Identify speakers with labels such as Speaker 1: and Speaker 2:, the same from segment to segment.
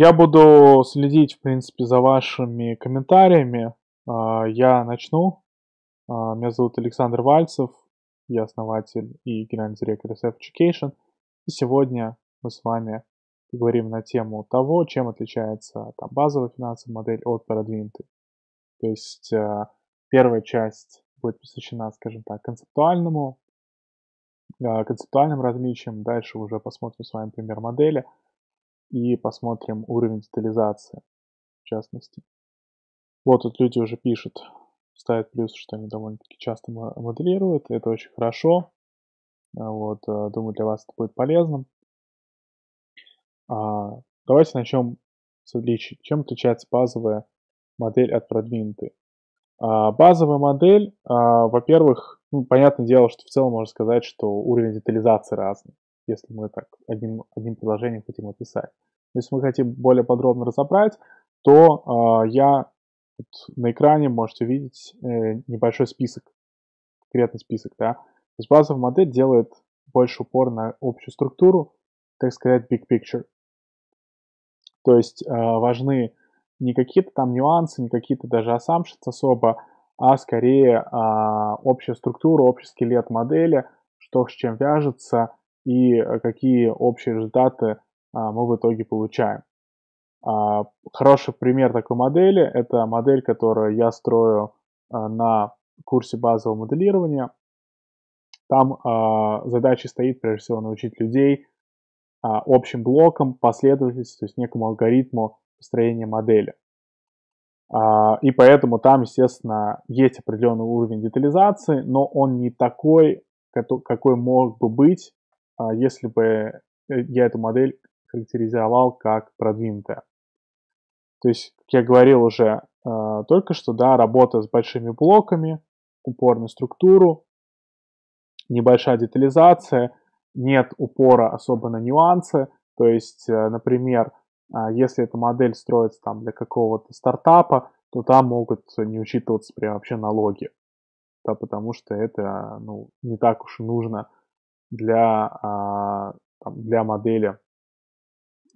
Speaker 1: Я буду следить, в принципе, за вашими комментариями. А, я начну. А, меня зовут Александр Вальцев, я основатель и генеральный директор SF Education. И сегодня мы с вами поговорим на тему того, чем отличается там, базовая финансовая модель от продвинутой. То есть а, первая часть будет посвящена, скажем так, концептуальному, концептуальным различиям. Дальше уже посмотрим с вами пример модели – и посмотрим уровень детализации, в частности. Вот тут люди уже пишут, ставят плюс, что они довольно-таки часто моделируют, это очень хорошо. А вот, э, думаю, для вас это будет полезным. А, давайте начнем с отличий. Чем отличается базовая модель от продвинутой? А, базовая модель, во-первых, ну, понятное дело, что в целом можно сказать, что уровень детализации разный если мы так одним, одним предложением хотим описать. Если мы хотим более подробно разобрать, то э, я вот на экране можете видеть э, небольшой список, конкретный список, да. То есть базовая модель делает больше упор на общую структуру, так сказать, big picture. То есть э, важны не какие-то там нюансы, не какие-то даже assumptions особо, а скорее э, общая структура, общий скелет модели, что с чем вяжется, и э, какие общие результаты мы в итоге получаем. А, хороший пример такой модели – это модель, которую я строю а, на курсе базового моделирования. Там задача стоит, прежде всего, научить людей общим блоком, последовательности, то есть некому алгоритму построения модели. И поэтому там, естественно, есть определенный уровень детализации, но он не такой, какой мог бы быть а, если бы э, я эту модель характеризовал как продвинутая. То есть, как я говорил уже э, только что, да, работа с большими блоками, упор на структуру, небольшая детализация, нет упора особо на нюансы. То есть, э, например, э, если эта модель строится там для какого-то стартапа, то там могут не учитываться прям вообще налоги. Да, потому что это ну, не так уж и нужно для, а, там, для модели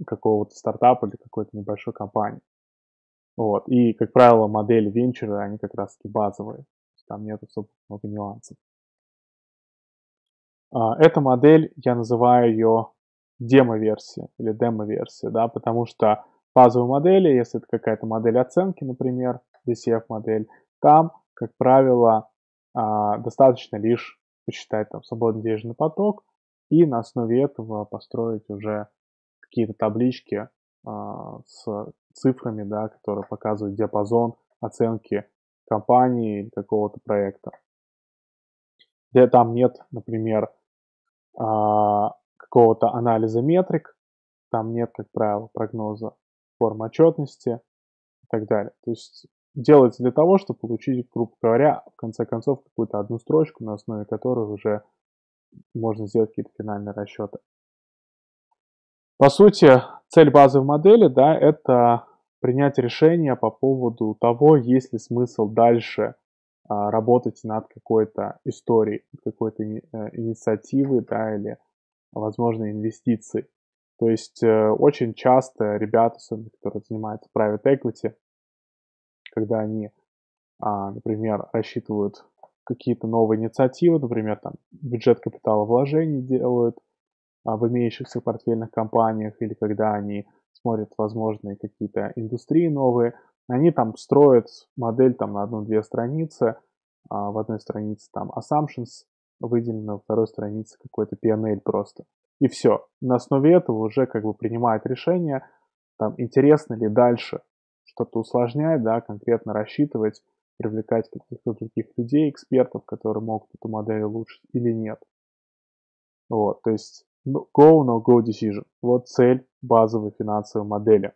Speaker 1: какого-то стартапа или какой-то небольшой компании. Вот. И, как правило, модели венчуры, они как раз-таки базовые. Там нет особо много нюансов. А, эта модель, я называю ее демо-версия или демо-версия, да, потому что базовые модели, если это какая-то модель оценки, например, DCF-модель, там, как правило, а, достаточно лишь посчитать там свободный денежный поток и на основе этого построить уже какие-то таблички а, с цифрами, да, которые показывают диапазон оценки компании или какого-то проекта. Где там нет, например, а, какого-то анализа метрик, там нет, как правило, прогноза форм отчетности и так далее. То есть делается для того, чтобы получить, грубо говоря, в конце концов, какую-то одну строчку, на основе которой уже можно сделать какие-то финальные расчеты. По сути, цель базовой модели, да, это принять решение по поводу того, есть ли смысл дальше а, работать над какой-то историей, какой-то э, инициативой, да, или, возможно, инвестицией. То есть э, очень часто ребята, особенно, которые занимаются private equity, когда они, а, например, рассчитывают какие-то новые инициативы, например, там бюджет капитала вложений делают в имеющихся портфельных компаниях, или когда они смотрят возможные какие-то индустрии новые, они там строят модель там на одну-две страницы, а, в одной странице там assumptions выделено, во второй странице какой-то PNL просто. И все. На основе этого уже как бы принимают решение, там, интересно ли дальше что-то усложнять, да, конкретно рассчитывать, привлекать каких-то других людей, экспертов, которые могут эту модель улучшить или нет. Вот, то есть go, no go decision. Вот цель базовой финансовой модели.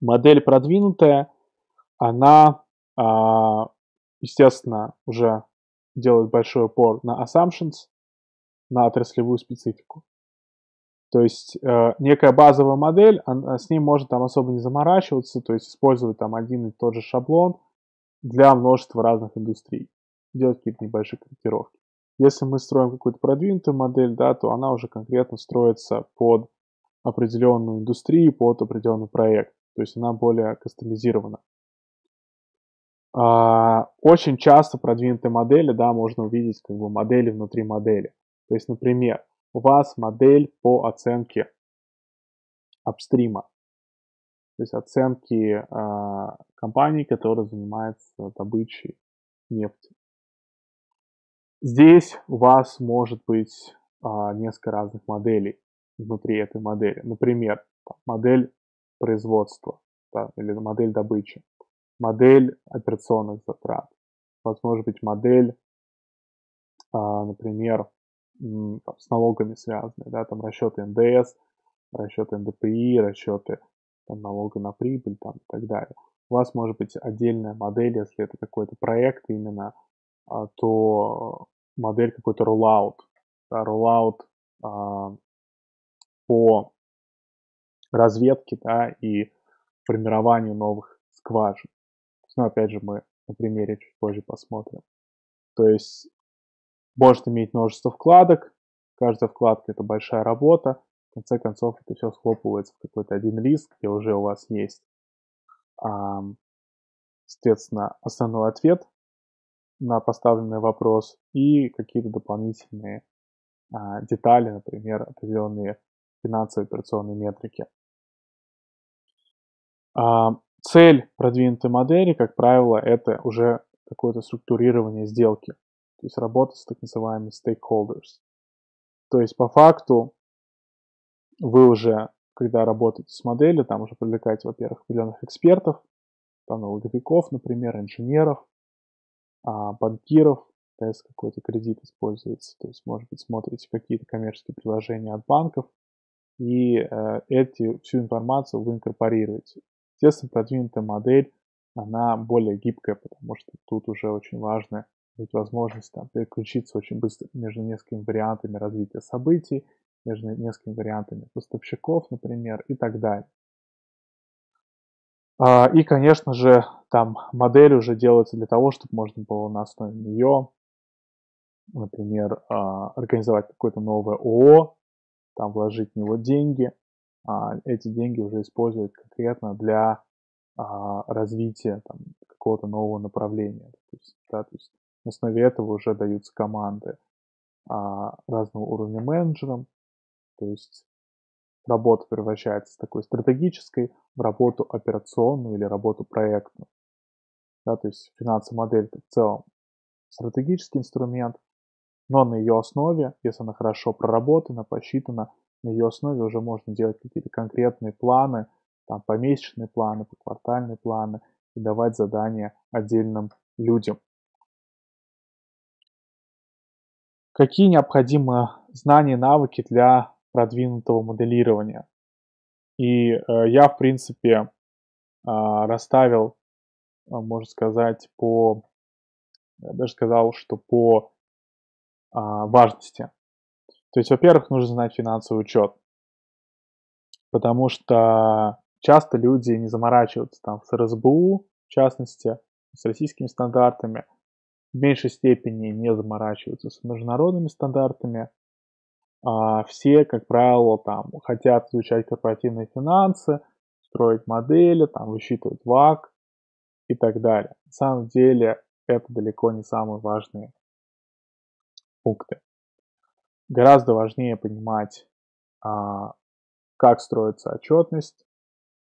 Speaker 1: Модель продвинутая, она, а, естественно, уже делает большой упор на assumptions, на отраслевую специфику. То есть э, некая базовая модель, он, с ней можно там особо не заморачиваться, то есть использовать там один и тот же шаблон для множества разных индустрий, делать какие-то небольшие корректировки. Если мы строим какую-то продвинутую модель, да, то она уже конкретно строится под определенную индустрию, под определенный проект. То есть она более кастомизирована. А, очень часто продвинутые модели, да, можно увидеть как бы модели внутри модели. То есть, например, у вас модель по оценке апстрима, то есть оценки э, компаний, которые занимаются добычей нефти. Здесь у вас может быть э, несколько разных моделей внутри этой модели. Например, модель производства да, или модель добычи модель операционных затрат. У вас может быть модель, а, например, с налогами связанные, да, там расчеты НДС, расчеты НДПИ, расчеты там, налога на прибыль там, и так далее. У вас может быть отдельная модель, если это какой-то проект именно, а, то модель какой-то rollout, да, rollout а, по разведке да, и формированию новых скважин. Но опять же мы на примере чуть позже посмотрим. То есть может иметь множество вкладок, каждая вкладка это большая работа, в конце концов это все схлопывается в какой-то один лист, где уже у вас есть, соответственно, основной ответ на поставленный вопрос и какие-то дополнительные а, детали, например, определенные финансовые операционные метрики. Цель продвинутой модели, как правило, это уже какое-то структурирование сделки, то есть работа с так называемыми stakeholders. То есть по факту вы уже, когда работаете с моделью, там уже привлекаете, во-первых, определенных экспертов, там налоговиков, например, инженеров, а, банкиров, если какой-то кредит используется, то есть, может быть, смотрите какие-то коммерческие приложения от банков, и э, эти, всю информацию вы инкорпорируете. Естественно, продвинутая модель, она более гибкая, потому что тут уже очень важно иметь возможность там, переключиться очень быстро между несколькими вариантами развития событий, между несколькими вариантами поставщиков, например, и так далее. А, и, конечно же, там модель уже делается для того, чтобы можно было на основе нее, например, а, организовать какое-то новое ООО, там вложить в него деньги, а, эти деньги уже использовать конкретно для а, развития там, какого-то нового направления. То есть, да, то есть на основе этого уже даются команды разного уровня менеджерам, то есть работа превращается с такой стратегической в работу операционную или работу проектную. Да, то есть финансовая модель это в целом стратегический инструмент, но на ее основе, если она хорошо проработана, посчитана, на ее основе уже можно делать какие-то конкретные планы, там помесячные планы, поквартальные планы и давать задания отдельным людям. Какие необходимы знания и навыки для продвинутого моделирования? И э, я, в принципе, э, расставил, э, можно сказать, по, я даже сказал, что по э, важности. То есть, во-первых, нужно знать финансовый учет, потому что часто люди не заморачиваются там с РСБУ, в частности, с российскими стандартами, в меньшей степени не заморачиваются с международными стандартами. А все, как правило, там хотят изучать корпоративные финансы, строить модели, там высчитывать ВАК и так далее. На самом деле это далеко не самые важные пункты. Гораздо важнее понимать, а, как строится отчетность,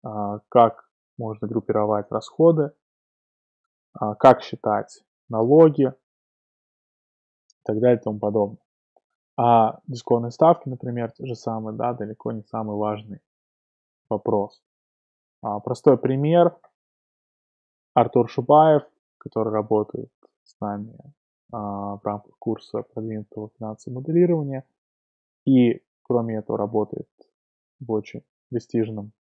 Speaker 1: а, как можно группировать расходы, а, как считать налоги и так далее и тому подобное. А дисконтные ставки, например, те же самые, да, далеко не самый важный вопрос. Простой пример. Артур Шубаев, который работает с нами а, в рамках курса продвинутого финансового моделирования. И, кроме этого, работает в очень престижном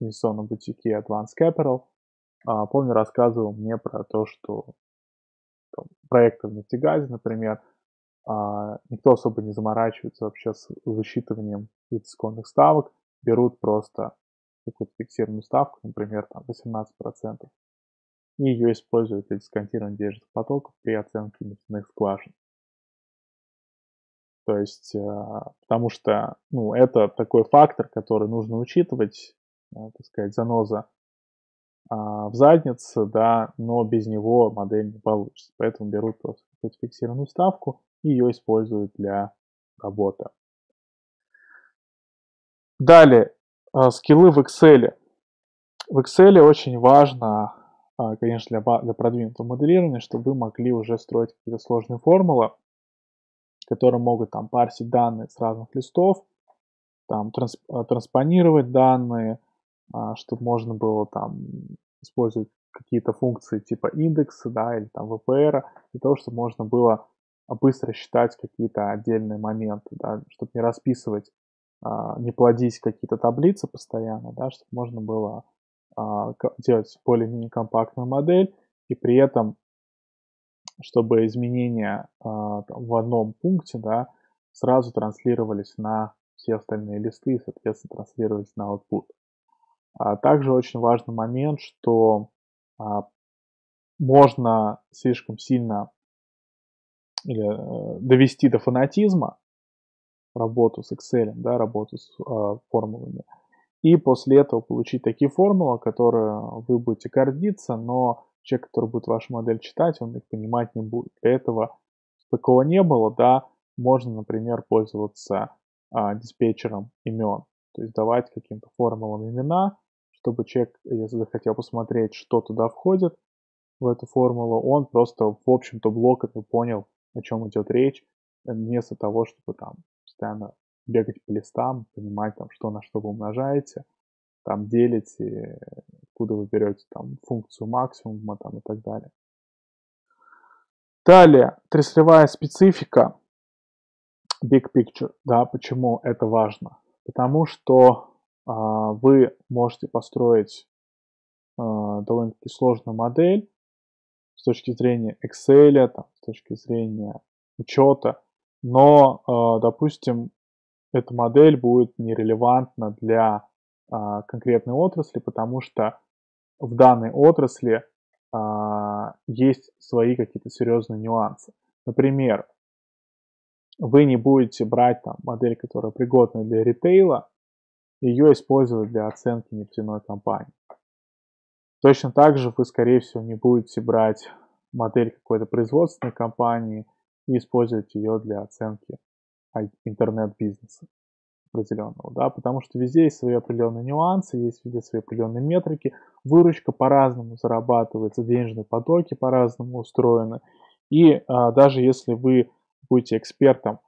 Speaker 1: инвестиционном бутике Advanced Capital. А, помню, рассказывал мне про то, что там, проекты в нефтегазе, например, а, никто особо не заморачивается вообще с высчитыванием дисконтных ставок, берут просто какую-то фиксированную ставку, например, там 18% и ее используют для дисконтирования денежных потоков при оценке нефтяных скважин. То есть, потому что, ну, это такой фактор, который нужно учитывать, так сказать, заноза а, в заднице, да, но без него модель не получится. Поэтому берут просто какую-то фиксированную ставку и ее используют для работы. Далее, а, скиллы в Excel. В Excel очень важно, а, конечно, для, для продвинутого моделирования, чтобы вы могли уже строить какие-то сложные формулы, которые могут там парсить данные с разных листов, там трансп, транспонировать данные, а, чтобы можно было там использовать какие-то функции типа индекса, да, или там VPR, для того, чтобы можно было быстро считать какие-то отдельные моменты, да, чтобы не расписывать, а, не плодить какие-то таблицы постоянно, да, чтобы можно было а, делать более-менее компактную модель, и при этом, чтобы изменения в одном пункте, да, сразу транслировались на все остальные листы и, соответственно, транслировались на output. А также очень важный момент, что а, можно слишком сильно или, э, довести до фанатизма работу с Excel, да, работу с э, формулами. И после этого получить такие формулы, которые вы будете гордиться, но человек, который будет вашу модель читать, он их понимать не будет. Для этого, такого не было, да, можно, например, пользоваться а, диспетчером имен. То есть давать каким-то формулам имена, чтобы человек, если захотел посмотреть, что туда входит, в эту формулу, он просто, в общем-то, блоками понял, о чем идет речь, вместо того, чтобы там постоянно бегать по листам, понимать, там, что на что вы умножаете, там делите, откуда вы берете там функцию максимума там, и так далее. Далее, отраслевая специфика, big picture, да, почему это важно? Потому что а, вы можете построить а, довольно-таки сложную модель с точки зрения Excel, там, с точки зрения учета, но, а, допустим, эта модель будет нерелевантна для конкретной отрасли, потому что в данной отрасли есть свои какие-то серьезные нюансы. Например, вы не будете брать там модель, которая пригодна для ритейла, ее использовать для оценки нефтяной компании. Точно так же вы, скорее всего, не будете брать модель какой-то производственной компании и использовать ее для оценки интернет-бизнеса определенного, да, потому что везде есть свои определенные нюансы, есть везде свои определенные метрики, выручка по-разному зарабатывается, денежные потоки по-разному устроены, и а, даже если вы будете экспертом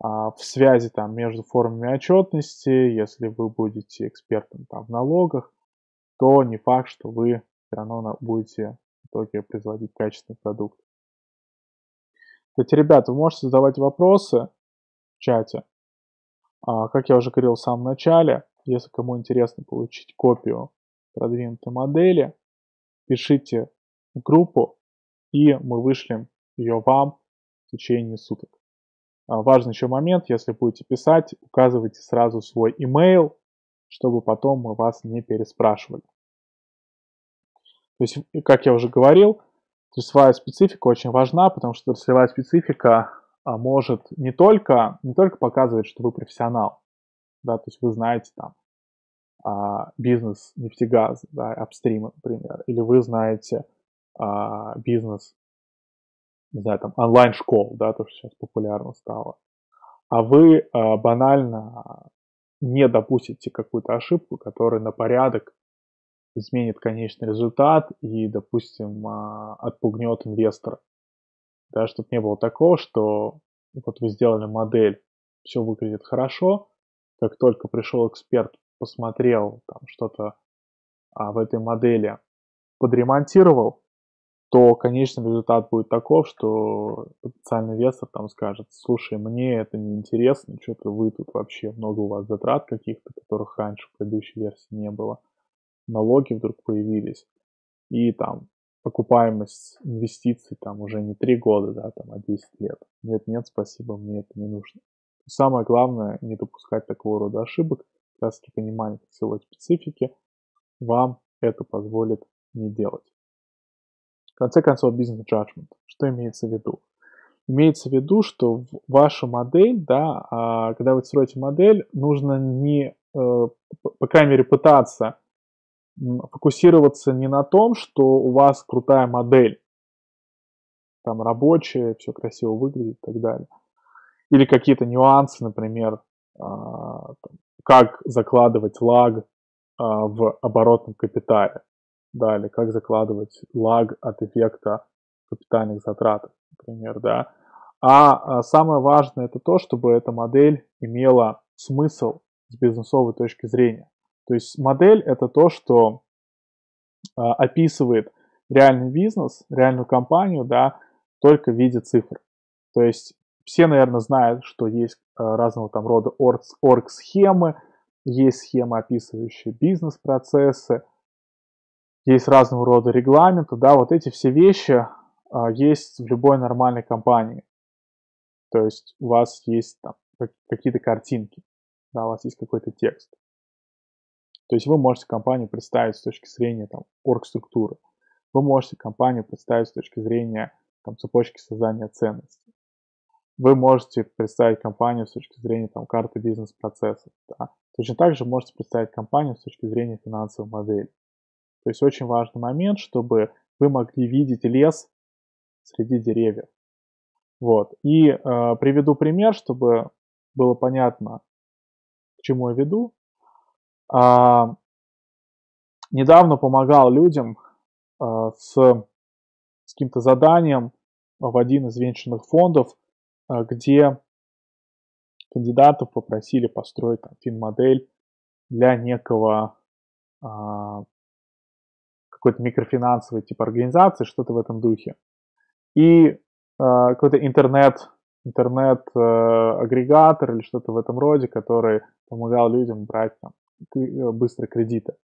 Speaker 1: а, в связи там между формами отчетности, если вы будете экспертом там в налогах, то не факт, что вы все равно будете в итоге производить качественный продукт. Кстати, ребята, вы можете задавать вопросы в чате. А, как я уже говорил в самом начале, если кому интересно получить копию продвинутой модели, пишите в группу, и мы вышлем ее вам в течение суток. А, важный еще момент, если будете писать, указывайте сразу свой email, чтобы потом мы вас не переспрашивали. То есть, как я уже говорил, отраслевая специфика очень важна, потому что отраслевая специфика а, может не только, не только показывать, что вы профессионал, да, то есть вы знаете там а, бизнес нефтегаза, да, апстрима, например, или вы знаете бизнес не знаю, там, онлайн-школ, да, то, что сейчас популярно стало, а вы банально не допустите какую-то ошибку, которая на порядок изменит конечный результат и, допустим, э, отпугнет инвестора. Да, чтобы не было такого, что вот вы сделали модель, все выглядит хорошо, как только пришел эксперт, посмотрел там что-то а, в этой модели, подремонтировал, то конечный результат будет таков, что потенциальный инвестор там скажет, слушай, мне это не интересно, что-то вы тут вообще много у вас затрат каких-то, которых раньше в предыдущей версии не было. Налоги вдруг появились. И там окупаемость инвестиций там уже не 3 года, да, там, а 10 лет. Нет, нет, спасибо, мне это не нужно. Самое главное, не допускать такого рода ошибок, как раз таки понимание целой специфики вам это позволит не делать. В конце концов, бизнес judgment. Что имеется в виду? имеется в виду, что ваша модель, да, а, когда вы строите модель, нужно не, э, по крайней мере, пытаться фокусироваться не на том, что у вас крутая модель, там рабочая, все красиво выглядит и так далее. Или какие-то нюансы, например, а, как закладывать лаг а, в оборотном капитале. Далее, как закладывать лаг от эффекта капитальных затрат, например, да. А, а самое важное это то, чтобы эта модель имела смысл с бизнесовой точки зрения. То есть модель это то, что а, описывает реальный бизнес, реальную компанию, да, только в виде цифр. То есть все, наверное, знают, что есть а, разного там рода орг-схемы, есть схемы, описывающие бизнес-процессы, есть разного рода регламенты, да, вот эти все вещи а, есть в любой нормальной компании. То есть у вас есть там какие-то картинки, да, у вас есть какой-то текст. То есть вы можете компанию представить с точки зрения там орг-структуры. Вы можете компанию представить с точки зрения там, цепочки создания ценностей. Вы можете представить компанию с точки зрения там, карты бизнес-процессов. Да. Точно так же можете представить компанию с точки зрения финансовой модели. То есть очень важный момент, чтобы вы могли видеть лес среди деревьев. Вот. И э, приведу пример, чтобы было понятно, к чему я веду. А, недавно помогал людям а, с, с каким-то заданием в один из венчурных фондов, а, где кандидатов попросили построить там, фин-модель для некого а, какой-то микрофинансовой типа организации, что-то в этом духе. И э, какой-то интернет, интернет-агрегатор э, или что-то в этом роде, который помогал людям брать там, Э, быстрые кредиты.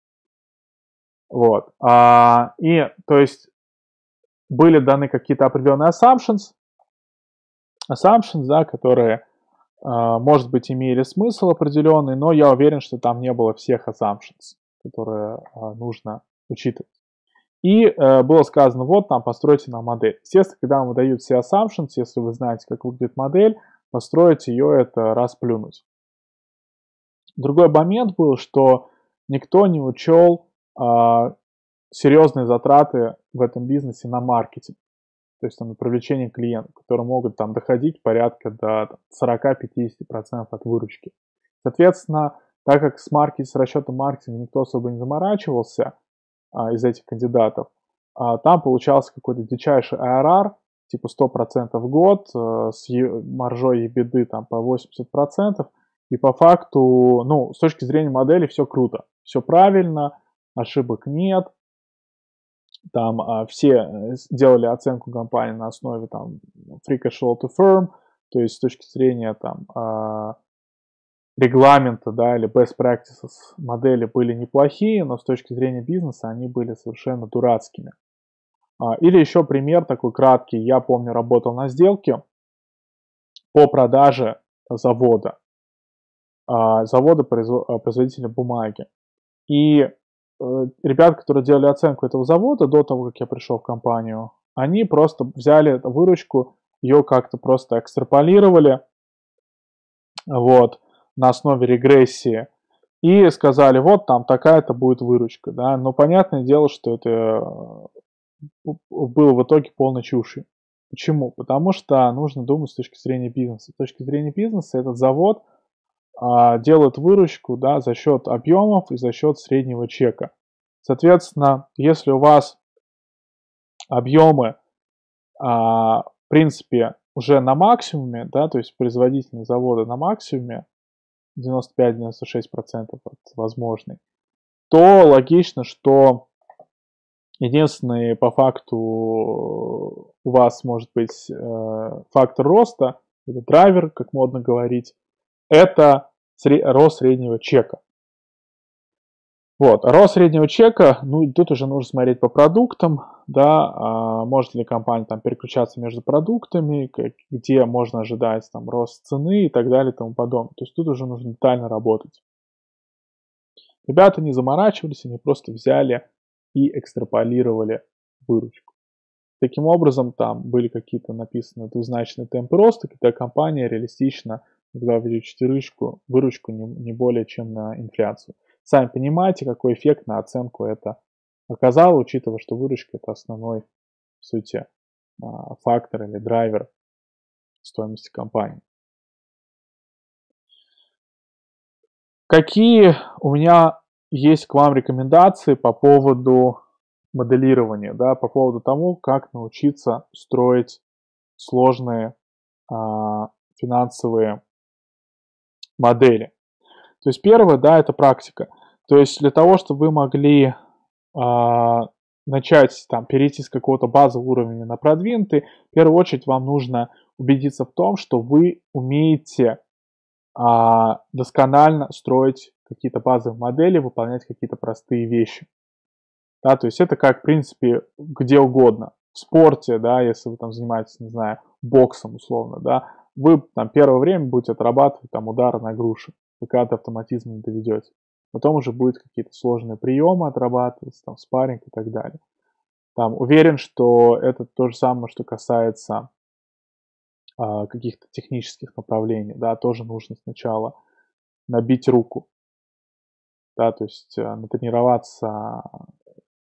Speaker 1: Вот. А, и, то есть, были даны какие-то определенные assumptions, assumptions, да, которые, а, может быть, имели смысл определенный, но я уверен, что там не было всех assumptions, которые нужно учитывать. И э, было сказано, вот там постройте нам модель. Естественно, когда вам дают все assumptions, если вы знаете, как выглядит модель, построить ее это расплюнуть. Другой момент был, что никто не учел а, серьезные затраты в этом бизнесе на маркетинг. То есть там, на привлечение клиентов, которые могут там доходить порядка до 40-50% от выручки. Соответственно, так как с, маркет, с расчетом маркетинга никто особо не заморачивался а, из этих кандидатов, а, там получался какой-то дичайший ARR, типа 100% в год, а, с маржой беды там по 80%, и по факту, ну, с точки зрения модели все круто, все правильно, ошибок нет. Там а, все э, делали оценку компании на основе там free cash flow to firm, то есть с точки зрения там а, регламента, да, или best practices модели были неплохие, но с точки зрения бизнеса они были совершенно дурацкими. А, или еще пример такой краткий. Я помню, работал на сделке по продаже завода. А, завода а, производителя бумаги. И э, ребята, которые делали оценку этого завода до того, как я пришел в компанию, они просто взяли выручку, ее как-то просто экстраполировали, вот, на основе регрессии, и сказали, вот там такая-то будет выручка, да, но понятное дело, что это э, было в итоге полной чушью. Почему? Потому что нужно думать с точки зрения бизнеса. С точки зрения бизнеса этот завод – а, делают выручку да, за счет объемов и за счет среднего чека. Соответственно, если у вас объемы, а, в принципе, уже на максимуме, да, то есть производительность завода на максимуме, 95-96% от возможной, то логично, что единственный по факту у вас может быть э, фактор роста или драйвер, как модно говорить, это рост среднего чека. Вот, рост среднего чека, ну, тут уже нужно смотреть по продуктам, да, а, может ли компания там переключаться между продуктами, где можно ожидать там рост цены и так далее и тому подобное. То есть тут уже нужно детально работать. Ребята не заморачивались, они просто взяли и экстраполировали выручку. Таким образом, там были какие-то написаны двузначные темпы роста, когда компания реалистично могла увеличить выручку, выручку не, не более чем на инфляцию. Сами понимаете, какой эффект на оценку это оказало, учитывая, что выручка это основной, в сути, а, фактор или драйвер стоимости компании. Какие у меня есть к вам рекомендации по поводу моделирования, да, по поводу того, как научиться строить сложные а, финансовые модели. То есть первое, да, это практика. То есть для того, чтобы вы могли а, начать там перейти с какого-то базового уровня на продвинутый, в первую очередь вам нужно убедиться в том, что вы умеете а, досконально строить какие-то базовые модели, выполнять какие-то простые вещи. Да, то есть это как, в принципе, где угодно. В спорте, да, если вы там занимаетесь, не знаю, боксом условно, да, вы там первое время будете отрабатывать там удары на груши, пока до автоматизма не доведете. Потом уже будет какие-то сложные приемы отрабатываться, там, спарринг и так далее. Там, уверен, что это то же самое, что касается а, каких-то технических направлений, да, тоже нужно сначала набить руку, да, то есть а, натренироваться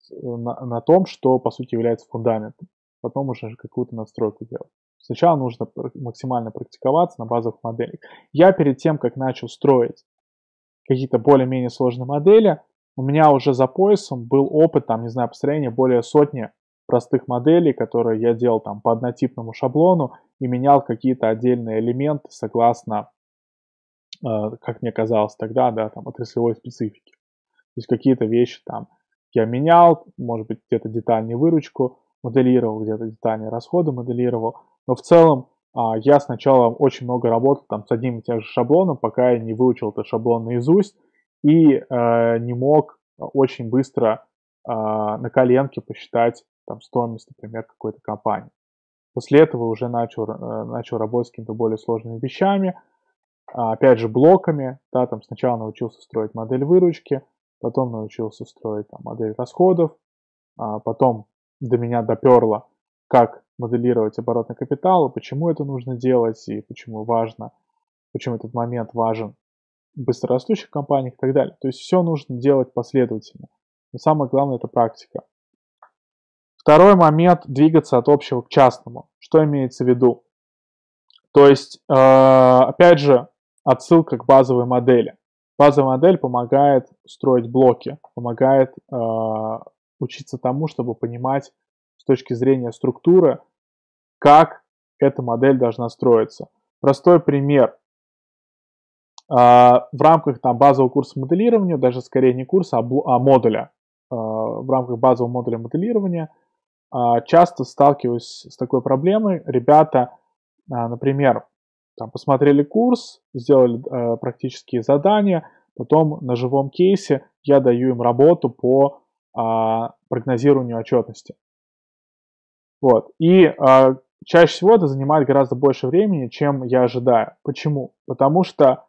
Speaker 1: на, на том, что по сути является фундаментом, потом уже какую-то настройку делать. Сначала нужно максимально практиковаться на базовых моделях. Я перед тем, как начал строить какие-то более-менее сложные модели, у меня уже за поясом был опыт, там, не знаю, построения более сотни простых моделей, которые я делал там по однотипному шаблону и менял какие-то отдельные элементы согласно, э, как мне казалось тогда, да, там, отраслевой специфики. То есть какие-то вещи там я менял, может быть, где-то детальнее выручку моделировал, где-то детальнее расходы моделировал, но в целом я сначала очень много работал там с одним и тем же шаблоном, пока я не выучил этот шаблон наизусть и э, не мог очень быстро э, на коленке посчитать там стоимость, например, какой-то компании. После этого уже начал, э, начал работать с какими-то более сложными вещами, а, опять же блоками, да, там сначала научился строить модель выручки, потом научился строить там, модель расходов, а потом до меня доперло, как моделировать оборотный капитал, почему это нужно делать и почему важно, почему этот момент важен в быстрорастущих компаниях и так далее. То есть все нужно делать последовательно. Но самое главное это практика. Второй момент – двигаться от общего к частному. Что имеется в виду? То есть, э, опять же, отсылка к базовой модели. Базовая модель помогает строить блоки, помогает э, учиться тому, чтобы понимать с точки зрения структуры, как эта модель должна строиться. Простой пример. А, в рамках там, базового курса моделирования, даже скорее не курса, а, а модуля, а, в рамках базового модуля моделирования часто сталкиваюсь с такой проблемой. Ребята, например, там, посмотрели курс, сделали практические задания, потом на живом кейсе я даю им работу по прогнозированию отчетности. Вот. И э, чаще всего это занимает гораздо больше времени, чем я ожидаю. Почему? Потому что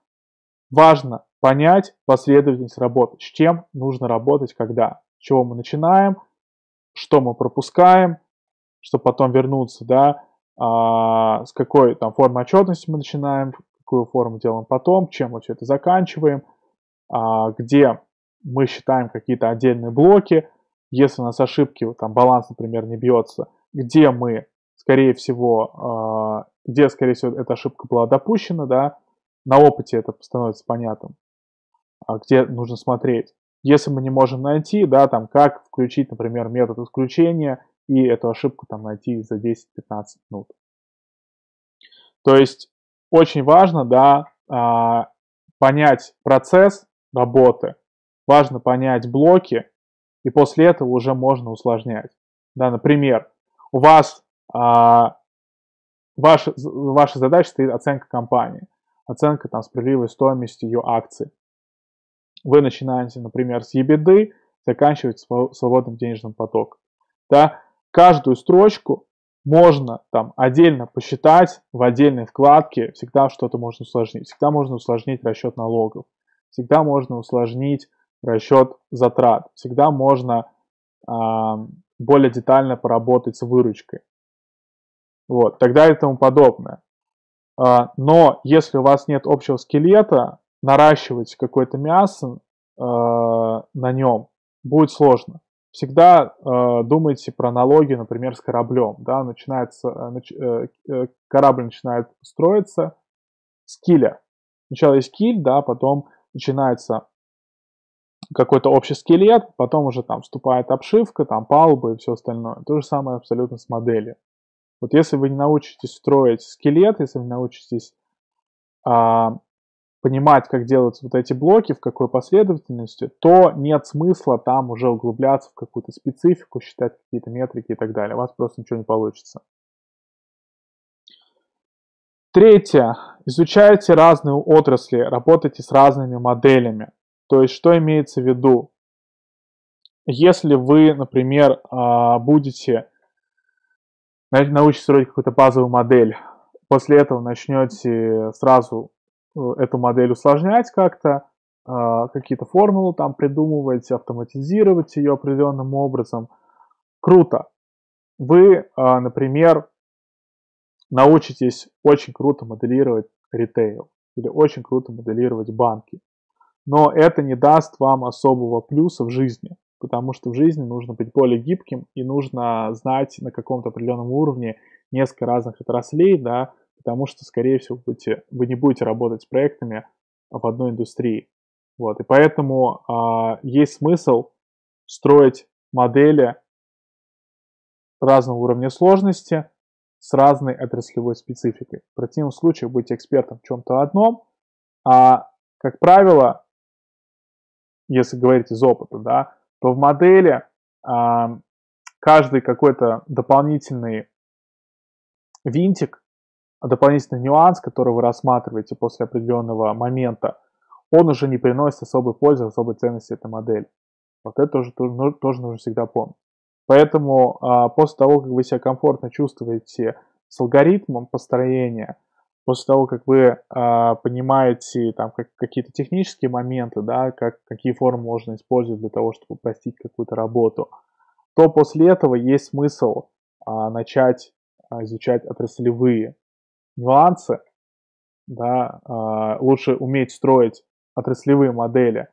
Speaker 1: важно понять последовательность работы, с чем нужно работать, когда, с чего мы начинаем, что мы пропускаем, чтобы потом вернуться, да, а, с какой там формы отчетности мы начинаем, какую форму делаем потом, чем мы все это заканчиваем, а, где мы считаем какие-то отдельные блоки, если у нас ошибки, там баланс, например, не бьется, где мы, скорее всего, а, где, скорее всего, эта ошибка была допущена, да, на опыте это становится понятным, а где нужно смотреть. Если мы не можем найти, да, там, как включить, например, метод исключения и эту ошибку там найти за 10-15 минут. То есть очень важно, да, а, понять процесс работы, важно понять блоки, и после этого уже можно усложнять. Да, например, у вас а, ваша, ваша задача стоит оценка компании, оценка там справедливой стоимости ее акций. Вы начинаете, например, с EBITDA, заканчиваете свободным денежным потоком. Да? Каждую строчку можно там отдельно посчитать в отдельной вкладке, всегда что-то можно усложнить. Всегда можно усложнить расчет налогов, всегда можно усложнить расчет затрат, всегда можно более детально поработать с выручкой. Вот, тогда и тому подобное. А, но если у вас нет общего скелета, наращивать какое-то мясо а, на нем будет сложно. Всегда э, думайте про аналогию, например, с кораблем. Да? Начинается, э, э, корабль начинает строиться с киля. Сначала есть киль, да, потом начинается какой-то общий скелет, потом уже там вступает обшивка, там палуба и все остальное. То же самое абсолютно с моделью. Вот если вы не научитесь строить скелет, если вы не научитесь а, понимать, как делаются вот эти блоки, в какой последовательности, то нет смысла там уже углубляться в какую-то специфику, считать какие-то метрики и так далее. У вас просто ничего не получится. Третье. Изучайте разные отрасли, работайте с разными моделями. То есть, что имеется в виду? Если вы, например, а, будете научитесь строить какую-то базовую модель, после этого начнете сразу э, эту модель усложнять как-то, а, какие-то формулы там придумывать, автоматизировать ее определенным образом. Круто. Вы, а, например, научитесь очень круто моделировать ритейл или очень круто моделировать банки. Но это не даст вам особого плюса в жизни потому что в жизни нужно быть более гибким и нужно знать на каком-то определенном уровне несколько разных отраслей, да, потому что, скорее всего, будете, вы не будете работать с проектами в одной индустрии. Вот, и поэтому э, есть смысл строить модели разного уровня сложности с разной отраслевой спецификой. В противном случае будете экспертом в чем-то одном, а, как правило, если говорить из опыта, да, то в модели а, каждый какой-то дополнительный винтик, дополнительный нюанс, который вы рассматриваете после определенного момента, он уже не приносит особой пользы, особой ценности этой модели. Вот это тоже, тоже, ну, нужно всегда помнить. Поэтому а, после того, как вы себя комфортно чувствуете с алгоритмом построения, после того, как вы э, понимаете там как, какие-то технические моменты, да, как, какие формы можно использовать для того, чтобы упростить какую-то работу, то после этого есть смысл э, начать э, изучать отраслевые нюансы, да, э, лучше уметь строить отраслевые модели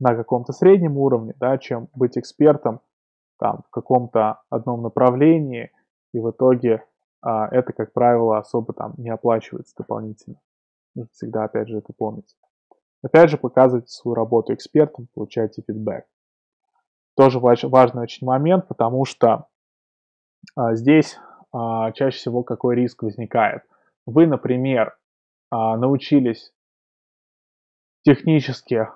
Speaker 1: на каком-то среднем уровне, да, чем быть экспертом там, в каком-то одном направлении и в итоге а это, как правило, особо там не оплачивается дополнительно. Нужно всегда, опять же, это помнить. Опять же, показывайте свою работу экспертом, получайте фидбэк. Тоже важный очень момент, потому что а, здесь а, чаще всего какой риск возникает. Вы, например, а, научились технически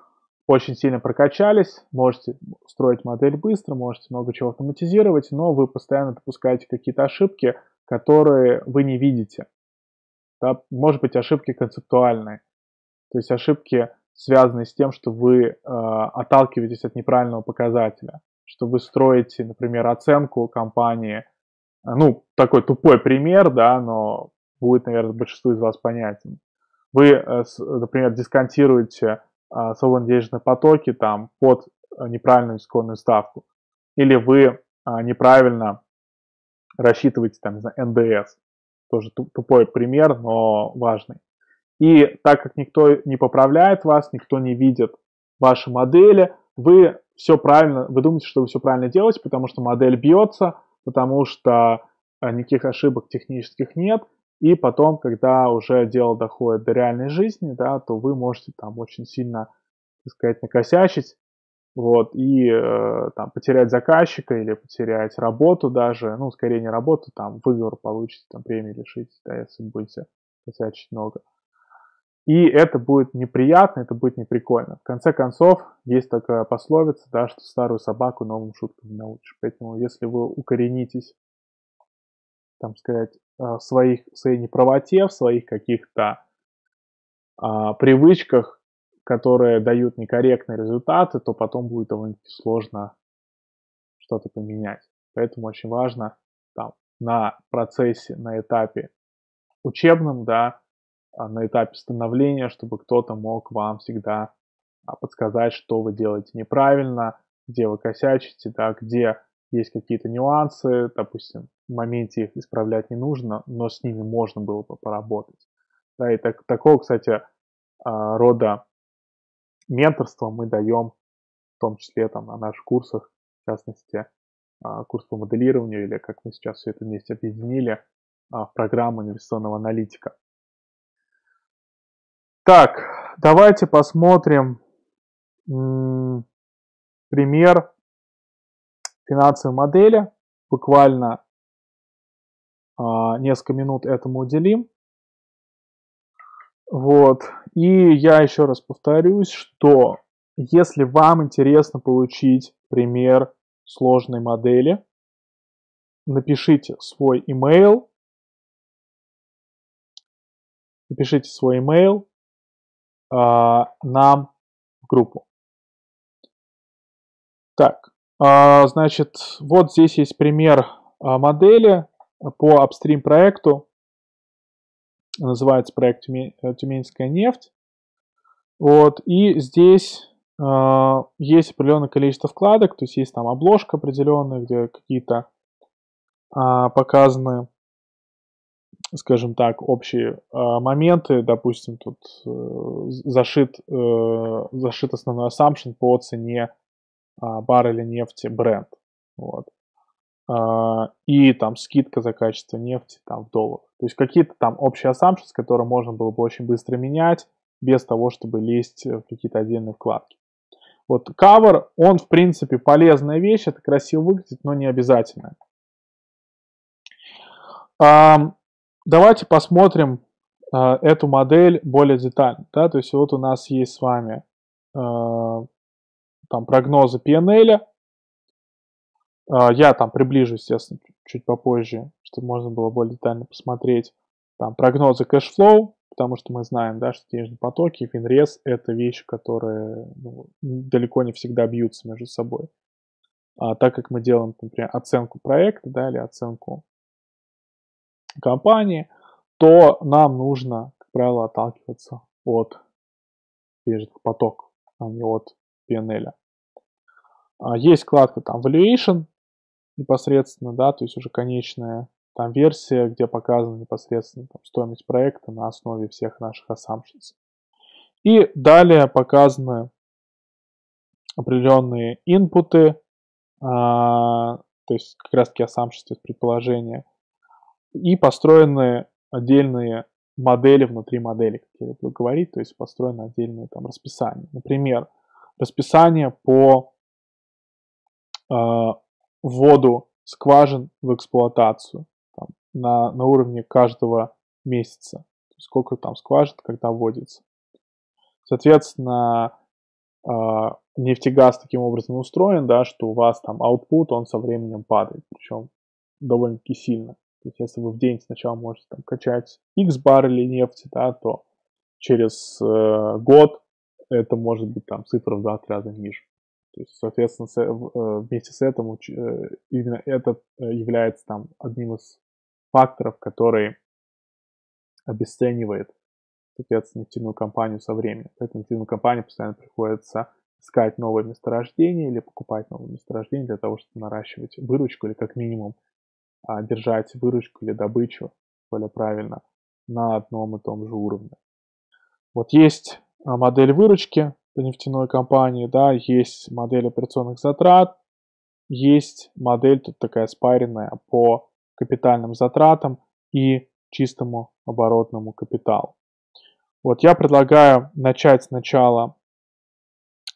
Speaker 1: очень сильно прокачались, можете строить модель быстро, можете много чего автоматизировать, но вы постоянно допускаете какие-то ошибки, которые вы не видите. Да? Может быть, ошибки концептуальные. То есть ошибки, связанные с тем, что вы э, отталкиваетесь от неправильного показателя. Что вы строите, например, оценку компании. Ну, такой тупой пример, да, но будет, наверное, большинству из вас понятен. Вы, э, например, дисконтируете э, свободно денежные потоки там под неправильную исходную ставку. Или вы э, неправильно рассчитываете там, не знаю, НДС. Тоже тупой пример, но важный. И так как никто не поправляет вас, никто не видит ваши модели, вы все правильно, вы думаете, что вы все правильно делаете, потому что модель бьется, потому что э, никаких ошибок технических нет, и потом, когда уже дело доходит до реальной жизни, да, то вы можете там очень сильно, так сказать, накосячить, вот, и э, там потерять заказчика или потерять работу даже, ну, скорее не работу, там, выговор получите, там, премии лишите, да, если будете косячить много. И это будет неприятно, это будет неприкольно. В конце концов, есть такая пословица, да, что старую собаку новым шуткам не научишь. Поэтому, если вы укоренитесь, там сказать, э, в своих, в своей неправоте, в своих каких-то а, привычках, которые дают некорректные результаты, то потом будет довольно-таки сложно что-то поменять. Поэтому очень важно там, на процессе, на этапе учебном, да, а на этапе становления, чтобы кто-то мог вам всегда а, подсказать, что вы делаете неправильно, где вы косячите, да, где есть какие-то нюансы, допустим, в моменте их исправлять не нужно, но с ними можно было бы поработать. Да, и так, такого, кстати, а, рода менторства мы даем, в том числе там на наших курсах, в частности, а, курс по моделированию, или как мы сейчас все это вместе объединили, а, в программу инвестиционного аналитика. Так, давайте посмотрим пример финансовой модели. Буквально а, несколько минут этому уделим. Вот. И я еще раз повторюсь, что если вам интересно получить пример сложной модели, напишите свой email, напишите свой email э, нам в группу. Так, э, значит, вот здесь есть пример э, модели по апстрим проекту. Называется проект Тюменская нефть. Вот, и здесь э, есть определенное количество вкладок, то есть есть там обложка определенная, где какие-то э, показаны скажем так, общие э, моменты. Допустим, тут э, зашит, э, зашит основной assumption по цене э, барреля нефти бренд. Вот. Э, и там скидка за качество нефти там, в долларах. То есть какие-то там общие assumptions, которые можно было бы очень быстро менять, без того, чтобы лезть в какие-то отдельные вкладки. Вот cover, он в принципе полезная вещь, это красиво выглядит, но не обязательно. Давайте посмотрим э, эту модель более детально. Да? То есть вот у нас есть с вами там прогнозы P&L. Э, я там приближу, естественно, чуть попозже, чтобы можно было более детально посмотреть. Там прогнозы cash flow, потому что мы знаем, да, что денежные потоки, финрез – это вещи, которые ну, далеко не всегда бьются между собой. А так как мы делаем, например, оценку проекта, да, или оценку компании, то нам нужно, как правило, отталкиваться от денежных потоков, а не от PNL. А, есть вкладка там Valuation непосредственно, да, то есть уже конечная там версия, где показана непосредственно там, стоимость проекта на основе всех наших assumptions. И далее показаны определенные инпуты, а, то есть как раз таки assumptions, предположения, и построены отдельные модели внутри модели, как я люблю говорить, то есть построены отдельные там расписания. Например, расписание по э, вводу скважин в эксплуатацию там, на, на уровне каждого месяца. Сколько там скважин, когда вводится. Соответственно, э, нефтегаз таким образом устроен, да, что у вас там output, он со временем падает, причем довольно-таки сильно. То есть, если вы в день сначала можете там, качать X баррелей нефти, да, то через э, год это может быть там цифра в 2 раза ниже. То есть, соответственно, с, э, вместе с этим э, именно это э, является там одним из факторов, который обесценивает, соответственно, нефтяную компанию со временем. Поэтому нефтяную компанию постоянно приходится искать новые месторождения или покупать новые месторождения для того, чтобы наращивать выручку или как минимум а, держать выручку или добычу, более правильно, на одном и том же уровне. Вот есть а, модель выручки по нефтяной компании, да, есть модель операционных затрат, есть модель тут такая спаренная по капитальным затратам и чистому оборотному капиталу. Вот я предлагаю начать сначала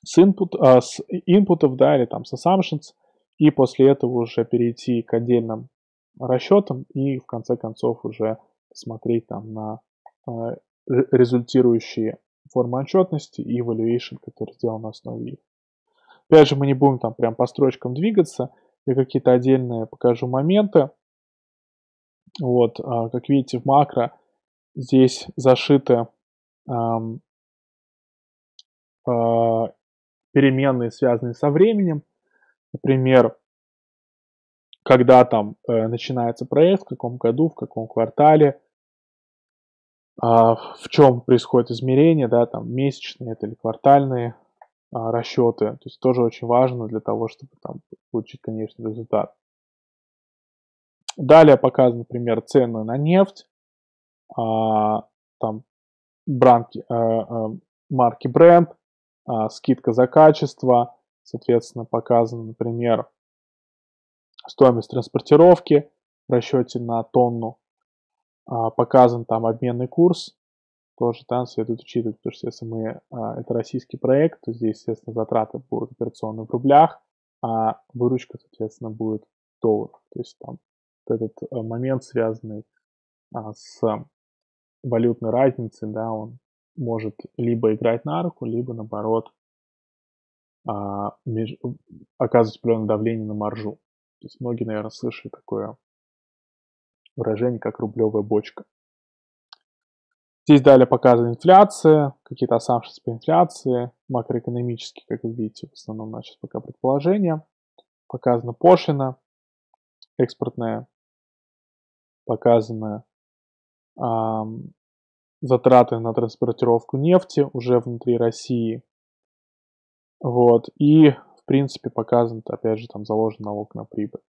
Speaker 1: с, input, э, с инпутов, да, или там с assumptions, и после этого уже перейти к отдельным расчетам и в конце концов уже смотреть там на э, результирующие формы отчетности и evaluation, который сделан на основе их. Опять же, мы не будем там прям по строчкам двигаться, я какие-то отдельные покажу моменты. Вот, э, как видите, в макро здесь зашиты эм, э, переменные, связанные со временем. Например, когда там э, начинается проект, в каком году, в каком квартале, э, в чем происходит измерение, да, там месячные это или квартальные а, расчеты. То есть тоже очень важно для того, чтобы там получить конечный результат. Далее показан, например, цены на нефть, а, там бранки, а, а, марки бренд, а, скидка за качество, соответственно, показано, например, стоимость транспортировки в расчете на тонну, а, показан там обменный курс, тоже там следует учитывать, потому что если мы, а, это российский проект, то здесь, естественно, затраты будут операционные в рублях, а выручка, соответственно, будет в долларах. То есть там этот а, момент, связанный а, с валютной разницей, да, он может либо играть на руку, либо наоборот а, оказывать определенное давление на маржу. То есть многие, наверное, слышали такое выражение, как рублевая бочка. Здесь далее показана инфляция, какие-то assumptions по инфляции, макроэкономические, как вы видите, в основном значит пока предположения. Показана пошлина экспортная, показаны эм, затраты на транспортировку нефти уже внутри России. Вот. И, в принципе, показан, опять же, там заложен налог на прибыль.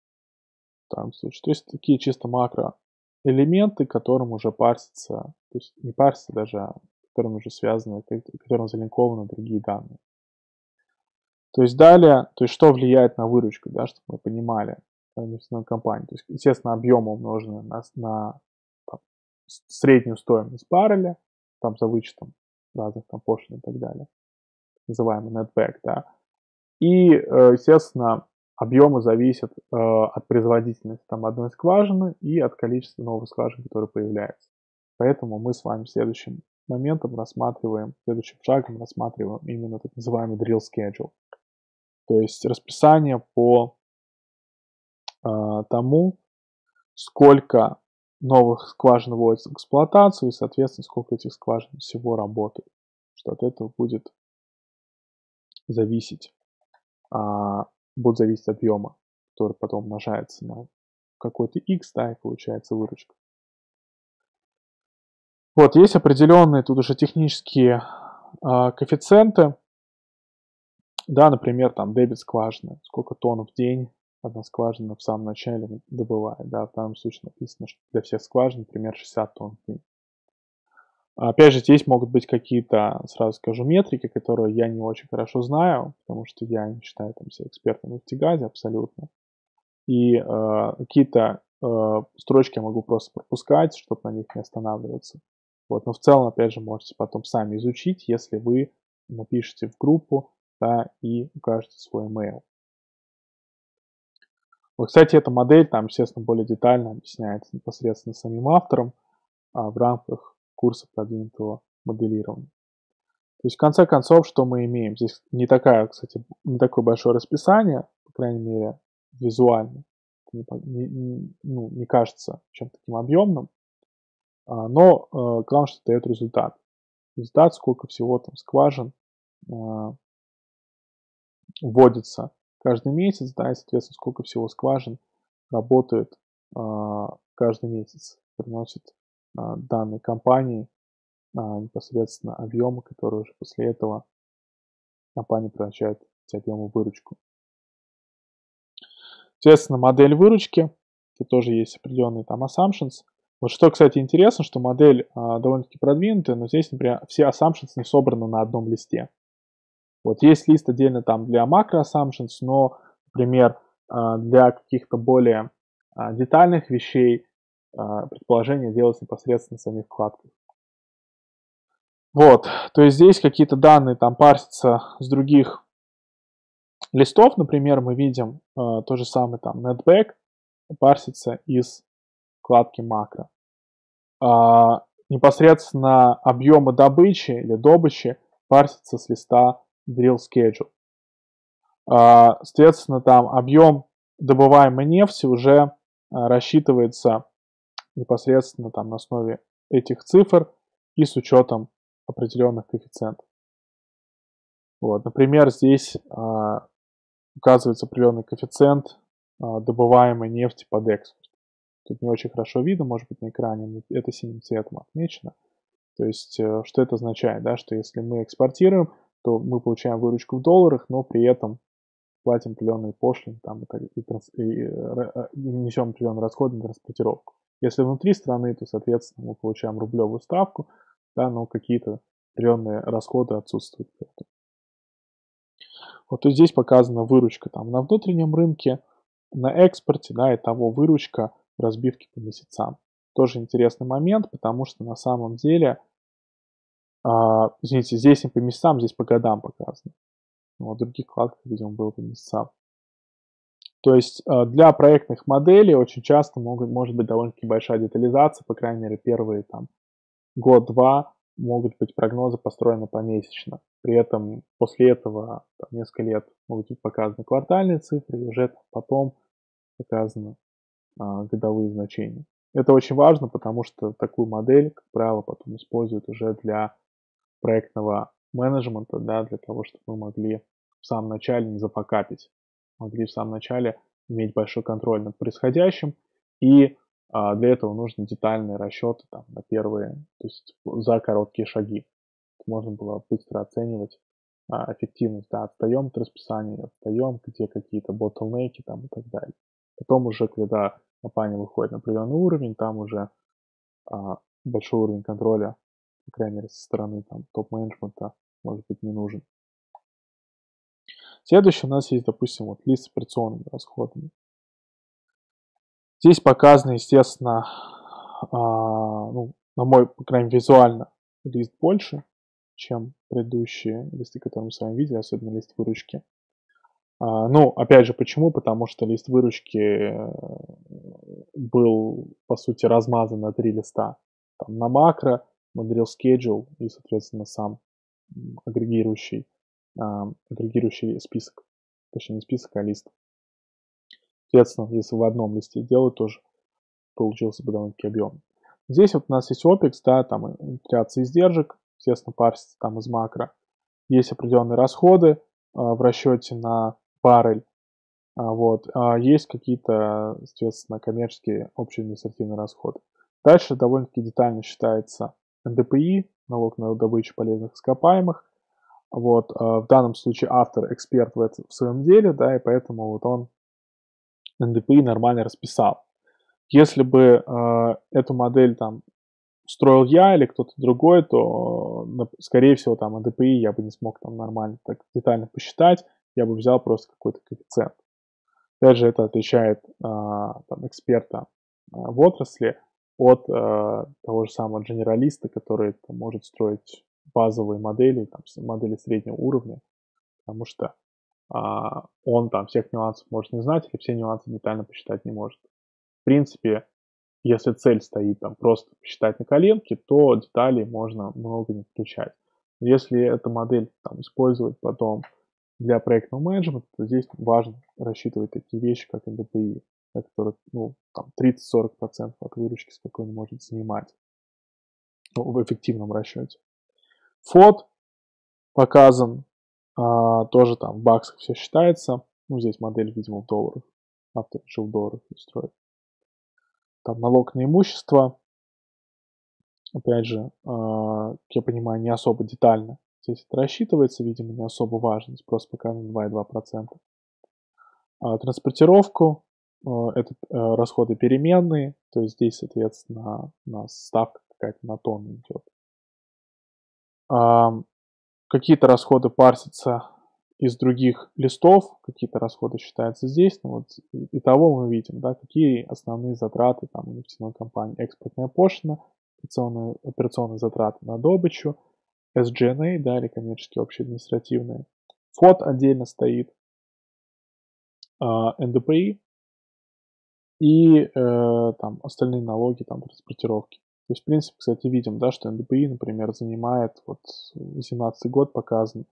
Speaker 1: Данном случае. То есть такие чисто макро элементы, которым уже парсятся, то есть не парсятся даже, а которым уже связаны, которым залинкованы другие данные. То есть далее, то есть что влияет на выручку, да, чтобы мы понимали нефтяной компании. То есть, естественно, объемы умноженные на, на там, среднюю стоимость барреля, там за вычетом разных там пошлин и так далее, называемый netback, да. И, э, естественно, Объемы зависят э, от производительности там, одной скважины и от количества новых скважин, которые появляются. Поэтому мы с вами следующим моментом рассматриваем, следующим шагом рассматриваем именно так называемый drill schedule. То есть расписание по э, тому, сколько новых скважин вводится в эксплуатацию и, соответственно, сколько этих скважин всего работает. Что от этого будет зависеть а, будет зависеть от объема, который потом умножается на какой-то x, да, и получается выручка. Вот, есть определенные тут уже технические э, коэффициенты. Да, например, там дебет скважины, сколько тонн в день одна скважина в самом начале добывает. Да, в данном случае написано, что для всех скважин, например, 60 тонн в день. Опять же, здесь могут быть какие-то, сразу скажу, метрики, которые я не очень хорошо знаю, потому что я не считаю там себя экспертом в нефтегазе абсолютно. И э, какие-то э, строчки я могу просто пропускать, чтобы на них не останавливаться. Вот, но в целом, опять же, можете потом сами изучить, если вы напишите в группу да, и укажете свой email. Вот, кстати, эта модель там, естественно, более детально объясняется непосредственно самим автором а, в рамках курса продвинутого моделирования. То есть, в конце концов, что мы имеем? Здесь не такая, кстати, не такое большое расписание, по крайней мере, визуально. Не, не, ну, не кажется чем-то таким объемным. А, но э, главное, что дает результат. Результат, сколько всего там скважин э, вводится каждый месяц, да, и, соответственно, сколько всего скважин работает э, каждый месяц, приносит а, данной компании а, непосредственно объемы, которые уже после этого компания превращает эти объемы в выручку. Соответственно, модель выручки, тут тоже есть определенные там assumptions. Вот что, кстати, интересно, что модель а, довольно-таки продвинутая, но здесь, например, все assumptions не собраны на одном листе. Вот есть лист отдельно там для макро assumptions, но, например, а, для каких-то более а, детальных вещей а, предположение делать непосредственно самих вкладках. Вот, то есть здесь какие-то данные там парсятся с других листов, например, мы видим э, то же самое там netback парсится из вкладки макро. Э, непосредственно объемы добычи или добычи парсятся с листа drill schedule. Э, соответственно, там объем добываемой нефти уже рассчитывается непосредственно там на основе этих цифр и с учетом определенных коэффициентов. Вот, например, здесь а, указывается определенный коэффициент а, добываемой нефти под экспорт. Тут не очень хорошо видно, может быть, на экране, но это синим цветом отмечено. То есть, э, что это означает, да, что если мы экспортируем, то мы получаем выручку в долларах, но при этом платим определенные пошлины там, и, и, и, и э, несем определенные расходы на транспортировку. Если внутри страны, то, соответственно, мы получаем рублевую ставку, да, но какие-то определенные расходы отсутствуют. Вот то здесь показана выручка там на внутреннем рынке, на экспорте, да, и того выручка в разбивке по месяцам. Тоже интересный момент, потому что на самом деле, э, извините, здесь не по месяцам, здесь по годам показано. Но в других вкладках, видимо, было по месяцам. То есть э, для проектных моделей очень часто могут, может быть довольно-таки большая детализация, по крайней мере, первые там год-два могут быть прогнозы построены помесячно. При этом после этого там, несколько лет могут быть показаны квартальные цифры, уже потом показаны а, годовые значения. Это очень важно, потому что такую модель, как правило, потом используют уже для проектного менеджмента, да, для того, чтобы мы могли в самом начале не запокапить, могли в самом начале иметь большой контроль над происходящим и а для этого нужны детальные расчеты там, на первые, то есть за короткие шаги. Можно было быстро оценивать а, эффективность. Да, отстаем от расписания, отстаем, где какие-то ботлнеки там и так далее. Потом уже, когда компания выходит на определенный уровень, там уже а, большой уровень контроля, по крайней мере, со стороны там, топ-менеджмента может быть не нужен. Следующий у нас есть, допустим, вот лист с операционными расходами. Здесь показано, естественно, а, ну, на мой, по крайней мере, визуально лист больше, чем предыдущие листы, которые мы с вами видели, особенно лист выручки. А, ну, опять же, почему? Потому что лист выручки э, был, по сути, размазан на три листа. Там, на макро, Model Schedule и, соответственно, сам агрегирующий, агрегирующий список. Точнее, не список, а лист. Соответственно, если в одном листе делать, тоже получился бы довольно-таки объем. Здесь вот у нас есть OPEX, да, там интеграция издержек, естественно, парсится там из макро. Есть определенные расходы э, в расчете на баррель. А, вот. А есть какие-то, соответственно, коммерческие общие административные расходы. Дальше довольно-таки детально считается НДПИ, налог на добычу полезных ископаемых. Вот. А в данном случае автор эксперт в, это, в своем деле, да, и поэтому вот он НДПИ нормально расписал. Если бы э, эту модель там строил я или кто-то другой, то, скорее всего, там НДПИ я бы не смог там нормально так детально посчитать, я бы взял просто какой-то коэффициент. Опять же, это отличает э, там, эксперта э, в отрасли от э, того же самого генералиста, который там, может строить базовые модели, там, модели среднего уровня, потому что а, он там всех нюансов может не знать или все нюансы детально посчитать не может. В принципе, если цель стоит там просто посчитать на коленке, то деталей можно много не включать. Если эту модель там, использовать потом для проектного менеджмента, то здесь важно рассчитывать такие вещи, как НДПИ, которые ну, там 30-40% от выручки спокойно может занимать ну, в эффективном расчете. Фот показан а, тоже там в баксах все считается. Ну, здесь модель, видимо, в долларах. Автор решил в долларах устроить. Там налог на имущество. Опять же, как я понимаю, не особо детально здесь это рассчитывается, видимо, не особо важно. Здесь просто показано 2,2%. А, транспортировку. Э, это э, расходы переменные. То есть здесь, соответственно, у нас ставка какая-то на тонну идет. Какие-то расходы парсятся из других листов, какие-то расходы считаются здесь. Ну вот, и того мы видим, да, какие основные затраты там нефтяной компании. Экспортная пошлина, операционные, операционные затраты на добычу, SGNA, да, или коммерческие общие административные. ФОД отдельно стоит, НДПИ и э, там остальные налоги, там транспортировки. То есть, в принципе, кстати, видим, да, что ндпи, например, занимает, вот 18 год показан,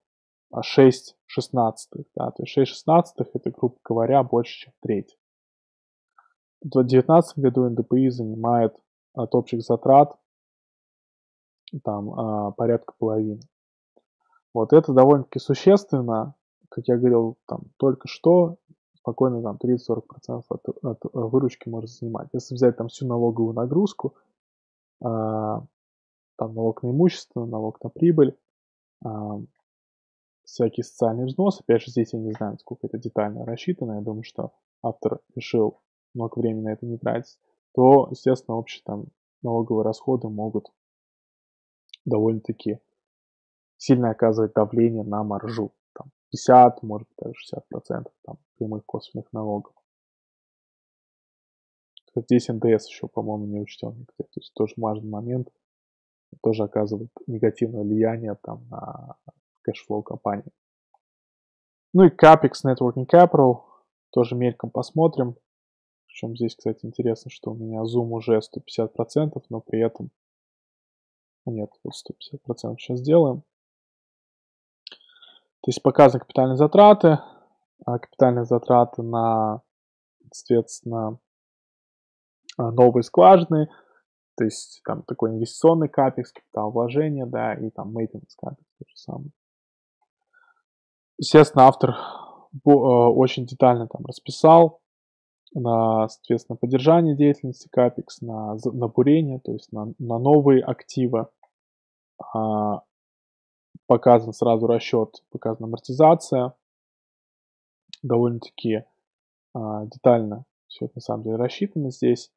Speaker 1: а 6 шестнадцатых, да, то есть 6 шестнадцатых это, грубо говоря, больше, чем треть. В 2019 году НДПИ занимает от общих затрат там а, порядка половины. Вот это довольно-таки существенно, как я говорил там только что, спокойно там 30-40% от, от выручки может занимать. Если взять там всю налоговую нагрузку, а, там налог на имущество, налог на прибыль, а, всякие социальные взносы. Опять же, здесь я не знаю, сколько это детально рассчитано. Я думаю, что автор решил много времени на это не тратить. То, естественно, общие там налоговые расходы могут довольно-таки сильно оказывать давление на маржу. Там 50, может даже 60 процентов там, прямых косвенных налогов. Здесь НДС еще, по-моему, не учтен. То есть тоже важный момент. Тоже оказывает негативное влияние там, на cash flow компании. Ну и CAPEX, Net Working Capital. Тоже мельком посмотрим. Причем здесь, кстати, интересно, что у меня Zoom уже 150%, но при этом... Нет, вот 150% сейчас сделаем. То есть показаны капитальные затраты. А капитальные затраты на, соответственно, новые скважины, то есть там такой инвестиционный капекс, капитал вложения, да, и там maintenance капекс то же самое. Естественно, автор э, очень детально там расписал на, соответственно, поддержание деятельности капекс, на, на бурение, то есть на, на новые активы. А, показан сразу расчет, показана амортизация. Довольно-таки а, детально все это на самом деле рассчитано здесь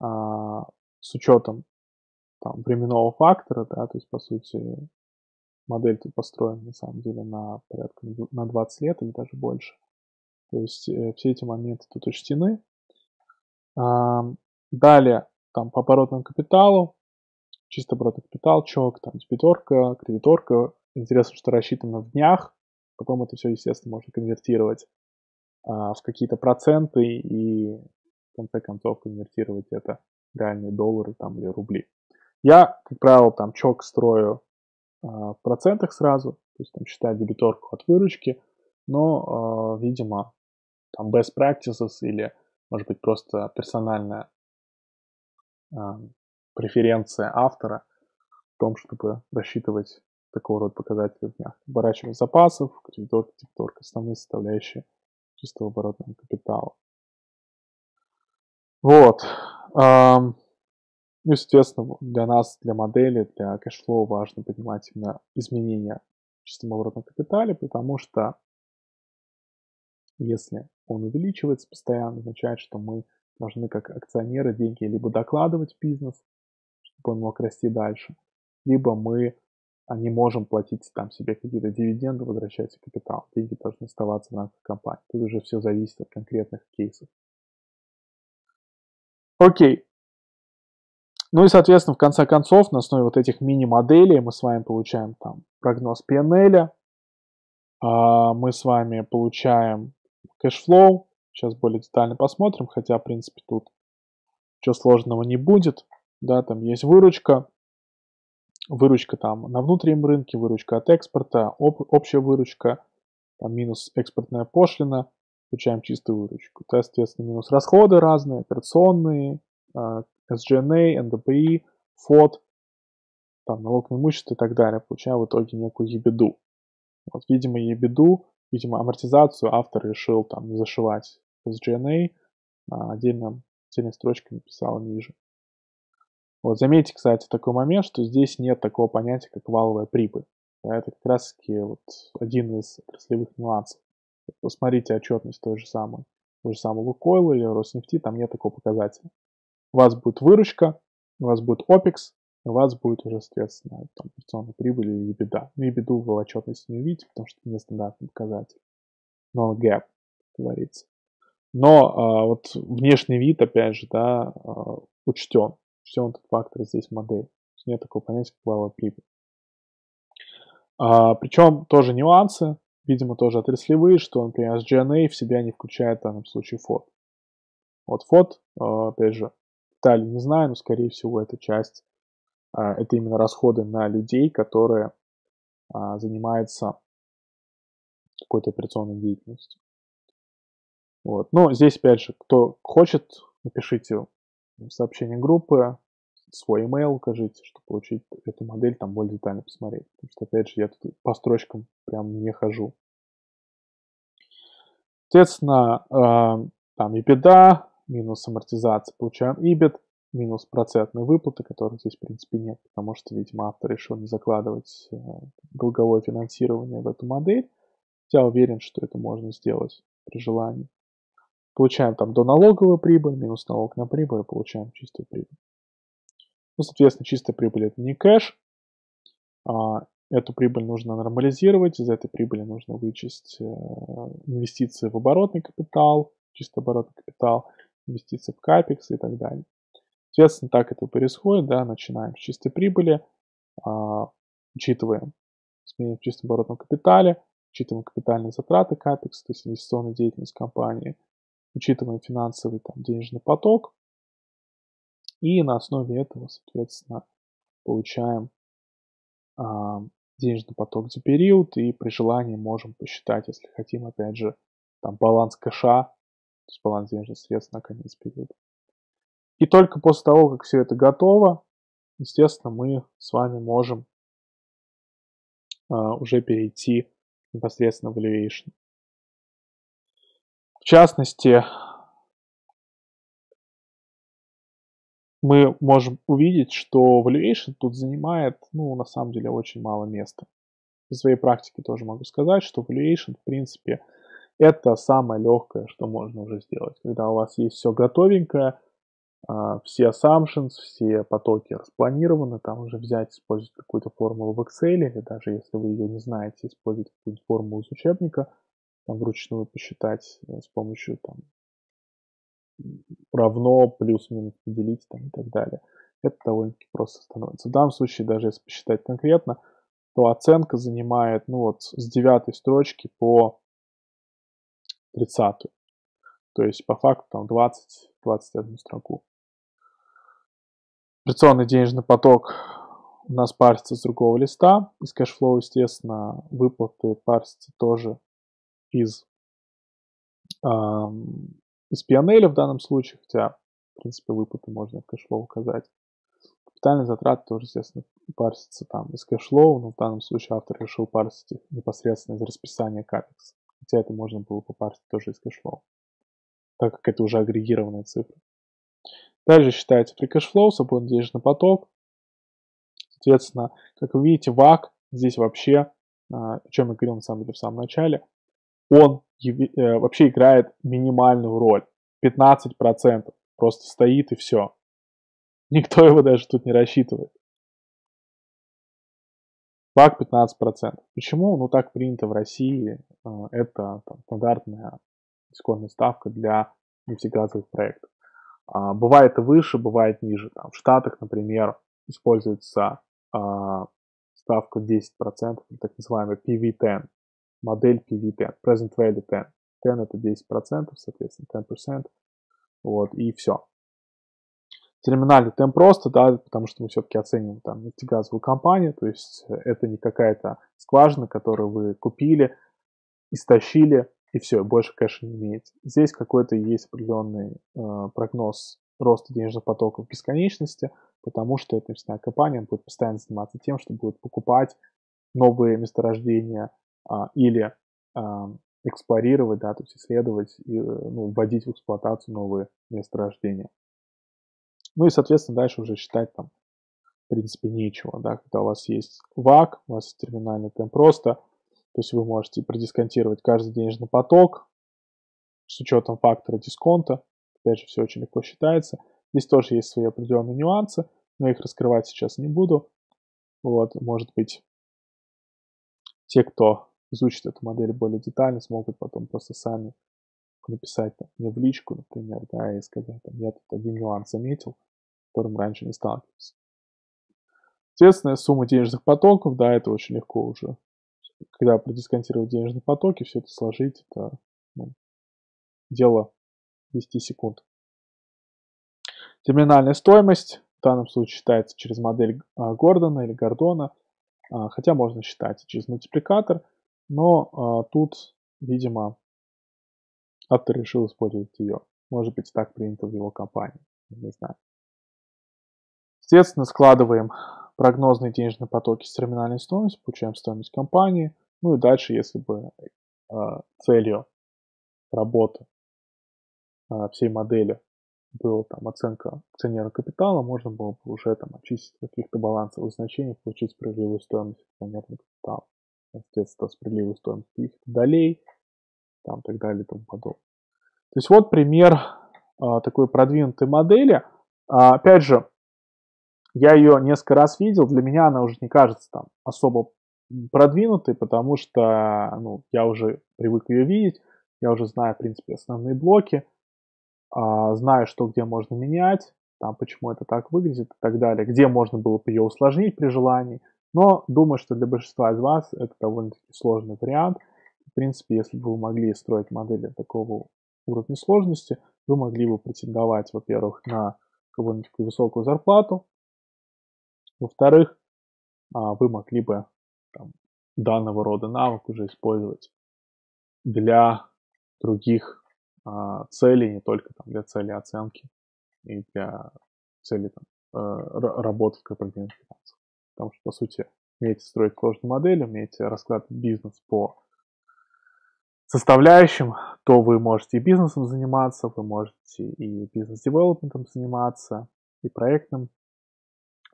Speaker 1: а, с учетом там, временного фактора, да, то есть, по сути, модель тут построена, на самом деле, на порядка на 20 лет или даже больше. То есть, э, все эти моменты тут учтены. А, далее, там, по оборотному капиталу, чисто оборотный капитал, чок, там, дебиторка, кредиторка. Интересно, что рассчитано в днях. Потом это все, естественно, можно конвертировать а, в какие-то проценты и в конце концов конвертировать это в реальные доллары там, или рубли. Я, как правило, там чок строю э, в процентах сразу, то есть там считаю дебиторку от выручки, но, э, видимо, там best practices или, может быть, просто персональная э, преференция автора в том, чтобы рассчитывать такого рода показатели в днях. Оборачивание запасов, кредиторка, дебиторка, основные составляющие чистого оборотного капитала. Вот. Ну и, соответственно, для нас, для модели, для cash flow важно понимать именно изменения в чистом оборотном капитале, потому что если он увеличивается постоянно, означает, что мы должны как акционеры деньги либо докладывать в бизнес, чтобы он мог расти дальше, либо мы а не можем платить там себе какие-то дивиденды, возвращать капитал. Деньги должны оставаться в рамках компании. Тут уже все зависит от конкретных кейсов. Окей. Ну и, соответственно, в конце концов, на основе вот этих мини-моделей мы с вами получаем там прогноз PNL, а, мы с вами получаем cash flow, сейчас более детально посмотрим, хотя, в принципе, тут ничего сложного не будет, да, там есть выручка, выручка там на внутреннем рынке, выручка от экспорта, об, общая выручка, там минус экспортная пошлина, получаем чистую выручку. То, соответственно, минус расходы разные, операционные, а, SG&A, НДПИ, ФОТ, там, налог на имущество и так далее. Получаем в итоге некую ебеду. Вот, видимо, ебеду, видимо, амортизацию автор решил там не зашивать SGNA, а отдельно, отдельной строчкой написал ниже. Вот заметьте, кстати, такой момент, что здесь нет такого понятия, как валовая прибыль. Это как раз таки вот один из отраслевых нюансов. Посмотрите отчетность той же самой, той же самой Лукойла или Роснефти, там нет такого показателя. У вас будет выручка, у вас будет OPEX, у вас будет уже, соответственно, там, операционная прибыль или беда. Ну и беду вы в отчетности не увидите, потому что это нестандартный показатель. Но gap, говорится. Но а, вот внешний вид, опять же, да, а, учтен. Учтен этот фактор здесь в модели. Нет такого понятия, как валовая прибыль. А, причем тоже нюансы видимо, тоже отраслевые, что, например, SGNA в себя не включает в данном случае фот. Вот фот, а, опять же, детали не знаю, но, скорее всего, эта часть, а, это именно расходы на людей, которые а, занимаются какой-то операционной деятельностью. Вот. Но здесь, опять же, кто хочет, напишите сообщение группы, свой email укажите, чтобы получить эту модель, там более детально посмотреть. Потому что, опять же, я тут по строчкам прям не хожу. Соответственно, э, там EBITDA минус амортизация, получаем EBIT. минус процентные выплаты, которых здесь, в принципе, нет, потому что, видимо, автор решил не закладывать э, долговое финансирование в эту модель. Я уверен, что это можно сделать при желании. Получаем там до налоговую прибыль, минус налог на прибыль, и получаем чистую прибыль. Ну, соответственно, чистая прибыль это не кэш. А, эту прибыль нужно нормализировать, из этой прибыли нужно вычесть э, инвестиции в оборотный капитал, чисто оборотный капитал, инвестиции в капекс и так далее. Соответственно, так это происходит, да, начинаем с чистой прибыли, а, учитываем изменения в чистом оборотном капитале, учитываем капитальные затраты капекс, то есть инвестиционная деятельность компании, учитываем финансовый там, денежный поток, и на основе этого, соответственно, получаем а, денежный поток за период, и при желании можем посчитать, если хотим, опять же, там баланс кэша, то есть баланс денежных средств на конец периода. И только после того, как все это готово, естественно, мы с вами можем а, уже перейти непосредственно в valuation. В частности, мы можем увидеть, что valuation тут занимает, ну, на самом деле, очень мало места. В своей практике тоже могу сказать, что valuation, в принципе, это самое легкое, что можно уже сделать. Когда у вас есть все готовенькое, а, все assumptions, все потоки распланированы, там уже взять, использовать какую-то формулу в Excel, или даже если вы ее не знаете, использовать какую-нибудь формулу из учебника, там вручную посчитать э, с помощью там равно, плюс-минус поделить там, и так далее. Это довольно-таки просто становится. В данном случае, даже если посчитать конкретно, то оценка занимает ну вот с девятой строчки по 30. То есть по факту там 20-21 строку. Операционный денежный поток у нас парсится с другого листа. Из cash flow, естественно, выплаты парсятся тоже из из P&L в данном случае, хотя, в принципе, выплаты можно в cash flow указать. Капитальные затраты тоже, естественно, парсятся там из cash flow, но в данном случае автор решил парсить их непосредственно из расписания CAPEX. Хотя это можно было попарсить тоже из cash flow, так как это уже агрегированные цифры. Также считается cash flow, свободный денежный поток. Соответственно, как вы видите, WACC здесь вообще, а, о чем я говорил на самом деле в самом начале, он э, вообще играет минимальную роль. 15% просто стоит и все. Никто его даже тут не рассчитывает. ВАК 15%. Почему? Ну так принято в России. А, это там, стандартная исходная ставка для нефтегазовых проектов. А, бывает и выше, бывает ниже. Там, в Штатах, например, используется а, ставка 10%, так называемый PV10 модель PV10, Present Value 10. 10 это 10%, соответственно, 10%. Вот, и все. Терминальный темп просто, да, потому что мы все-таки оцениваем там нефтегазовую компанию, то есть это не какая-то скважина, которую вы купили, истощили, и все, больше кэша не имеете. Здесь какой-то есть определенный э, прогноз роста денежных потоков в бесконечности, потому что эта нефтяная компания будет постоянно заниматься тем, что будет покупать новые месторождения, или а, эксплорировать, да, то есть исследовать и ну, вводить в эксплуатацию новые месторождения. Ну и, соответственно, дальше уже считать там, в принципе, нечего, да, когда у вас есть ВАК, у вас есть терминальный темп просто, то есть вы можете продисконтировать каждый денежный поток с учетом фактора дисконта, опять же, все очень легко считается. Здесь тоже есть свои определенные нюансы, но их раскрывать сейчас не буду. Вот, может быть, те, кто изучат эту модель более детально, смогут потом просто сами написать там, мне в личку, например, да, и сказать, там, я тут один нюанс заметил, которым раньше не сталкивался. Естественно, сумма денежных потоков, да, это очень легко уже. Когда продисконтировать денежные потоки, все это сложить, это ну, дело 10 секунд. Терминальная стоимость в данном случае считается через модель а, Гордона или Гордона, а, хотя можно считать через мультипликатор – но а, тут, видимо, автор решил использовать ее. Может быть, так принято в его компании. Не знаю. Естественно, складываем прогнозные денежные потоки с терминальной стоимостью, получаем стоимость компании. Ну и дальше, если бы э, целью работы э, всей модели была там оценка акционера капитала, можно было бы уже там очистить каких-то балансовых значений, получить справедливую стоимость акционерного капитала. Соответственно, справедливую стоимость каких-то долей, там, так далее и тому подобное. То есть вот пример а, такой продвинутой модели. А, опять же, я ее несколько раз видел, для меня она уже не кажется там особо продвинутой, потому что ну, я уже привык ее видеть, я уже знаю, в принципе, основные блоки, а, знаю, что где можно менять, там, почему это так выглядит и так далее, где можно было бы ее усложнить при желании. Но думаю, что для большинства из вас это довольно-таки сложный вариант. В принципе, если бы вы могли строить модели такого уровня сложности, вы могли бы претендовать, во-первых, на какую-нибудь высокую зарплату, во-вторых, а, вы могли бы там, данного рода навык уже использовать для других а, целей, не только там, для цели оценки и для цели там, э, работы в корпоративных финансах. Потому что, по сути, умеете строить сложные модели, умеете раскладывать бизнес по составляющим, то вы можете и бизнесом заниматься, вы можете и бизнес-девелопментом заниматься, и проектным,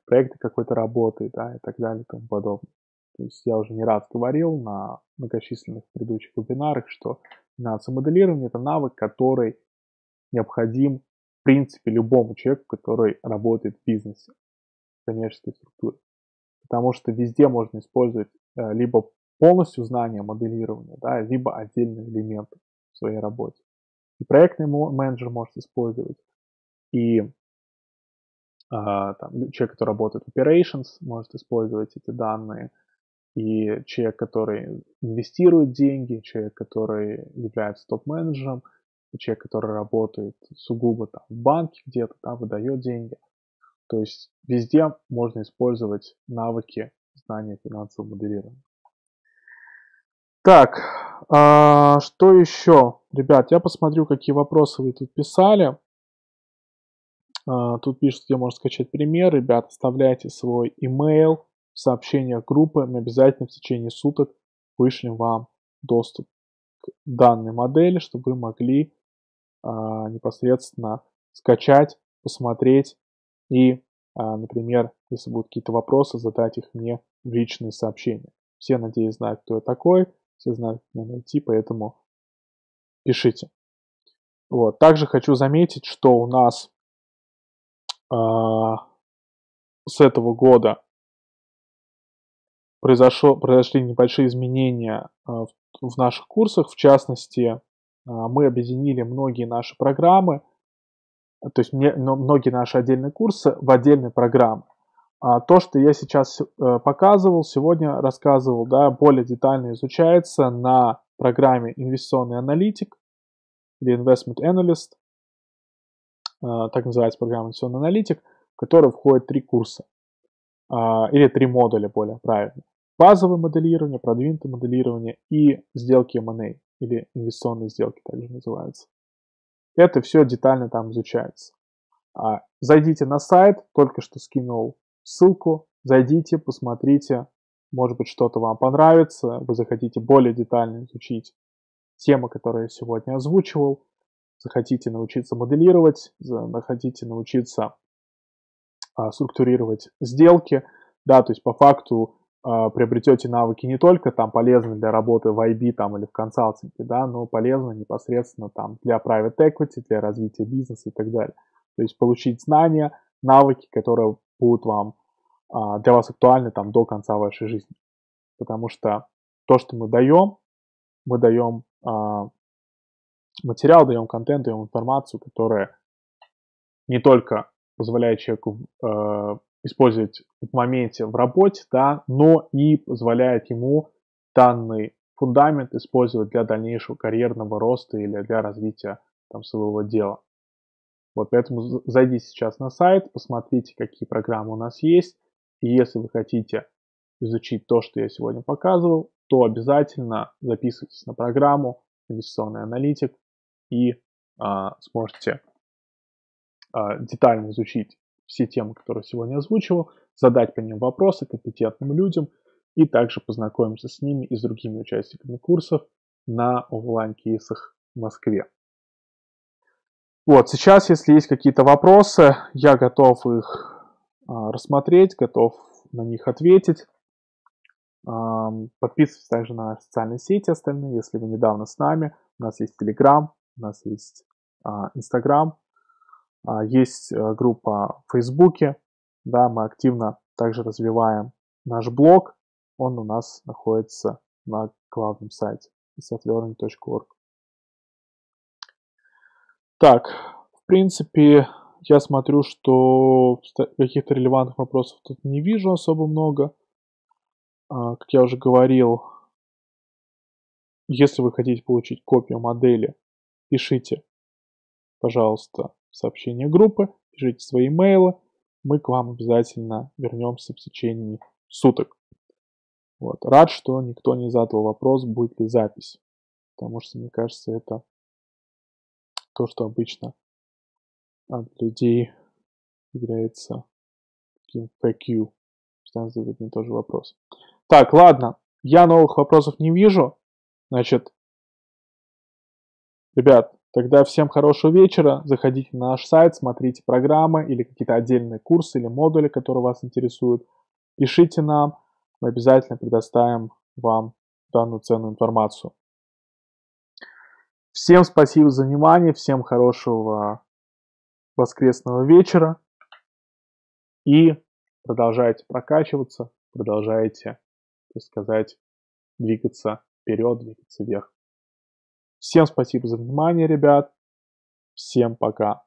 Speaker 1: проекты какой-то работы, да, и так далее и тому подобное. То есть я уже не раз говорил на многочисленных предыдущих вебинарах, что финансовое моделирование – это навык, который необходим в принципе любому человеку, который работает в бизнесе, в коммерческой структуре. Потому что везде можно использовать э, либо полностью знание моделирования, да, либо отдельные элементы в своей работе. И проектный менеджер может использовать, и а, там, человек, который работает в operations, может использовать эти данные, и человек, который инвестирует деньги, человек, который является топ-менеджером, человек, который работает сугубо там, в банке где-то, да, выдает деньги. То есть везде можно использовать навыки знания финансового моделирования. Так, а, что еще? Ребят, я посмотрю, какие вопросы вы тут писали. А, тут пишут, где можно скачать пример. Ребят, оставляйте свой email в сообщениях группы. Мы обязательно в течение суток вышлем вам доступ к данной модели, чтобы вы могли а, непосредственно скачать, посмотреть и, а, например, если будут какие-то вопросы, задать их мне в личные сообщения. Все, надеюсь, знают, кто я такой, все знают, как меня найти, поэтому пишите. Вот. Также хочу заметить, что у нас а, с этого года произошло, произошли небольшие изменения а, в, в наших курсах. В частности, а, мы объединили многие наши программы, то есть мне, многие наши отдельные курсы в отдельные программы. А то, что я сейчас э, показывал, сегодня рассказывал, да, более детально изучается на программе инвестиционный аналитик или investment analyst, Э, так называется программа инвестиционный аналитик, в которой входит три курса, а, или три модуля, более правильно. Базовое моделирование, продвинутое моделирование и сделки M&A, или инвестиционные сделки также называются. Это все детально там изучается. А, зайдите на сайт, только что скинул ссылку, зайдите, посмотрите, может быть что-то вам понравится, вы захотите более детально изучить темы, которые я сегодня озвучивал, захотите научиться моделировать, захотите научиться а, структурировать сделки, да, то есть по факту приобретете навыки не только там полезны для работы в IB там или в консалтинге, да, но полезны непосредственно там для private equity, для развития бизнеса и так далее. То есть получить знания, навыки, которые будут вам а, для вас актуальны там до конца вашей жизни. Потому что то, что мы даем, мы даем а, материал, даем контент, даем информацию, которая не только позволяет человеку использовать в моменте в работе, да, но и позволяет ему данный фундамент использовать для дальнейшего карьерного роста или для развития там, своего дела. Вот поэтому зайдите сейчас на сайт, посмотрите, какие программы у нас есть. И если вы хотите изучить то, что я сегодня показывал, то обязательно записывайтесь на программу инвестиционный аналитик и а, сможете а, детально изучить все темы, которые сегодня озвучивал, задать по ним вопросы компетентным людям и также познакомиться с ними и с другими участниками курсов на онлайн-кейсах в Москве. Вот, сейчас, если есть какие-то вопросы, я готов их а, рассмотреть, готов на них ответить. А, подписывайтесь также на социальные сети остальные, если вы недавно с нами. У нас есть Telegram, у нас есть а, Instagram, есть а, группа в Фейсбуке. Да, мы активно также развиваем наш блог. Он у нас находится на главном сайте softlearning.org. Так, в принципе, я смотрю, что каких-то релевантных вопросов тут не вижу особо много. А, как я уже говорил, если вы хотите получить копию модели, пишите, пожалуйста, сообщение группы, пишите свои имейлы, мы к вам обязательно вернемся в течение суток. Вот. Рад, что никто не задал вопрос, будет ли запись, потому что, мне кажется, это то, что обычно от людей является таким FAQ. Постоянно задают мне тоже вопрос. Так, ладно. Я новых вопросов не вижу. Значит, ребят, тогда всем хорошего вечера. Заходите на наш сайт, смотрите программы или какие-то отдельные курсы или модули, которые вас интересуют. Пишите нам, мы обязательно предоставим вам данную ценную информацию. Всем спасибо за внимание, всем хорошего воскресного вечера и продолжайте прокачиваться, продолжайте, так сказать, двигаться вперед, двигаться вверх. Всем спасибо за внимание, ребят. Всем пока.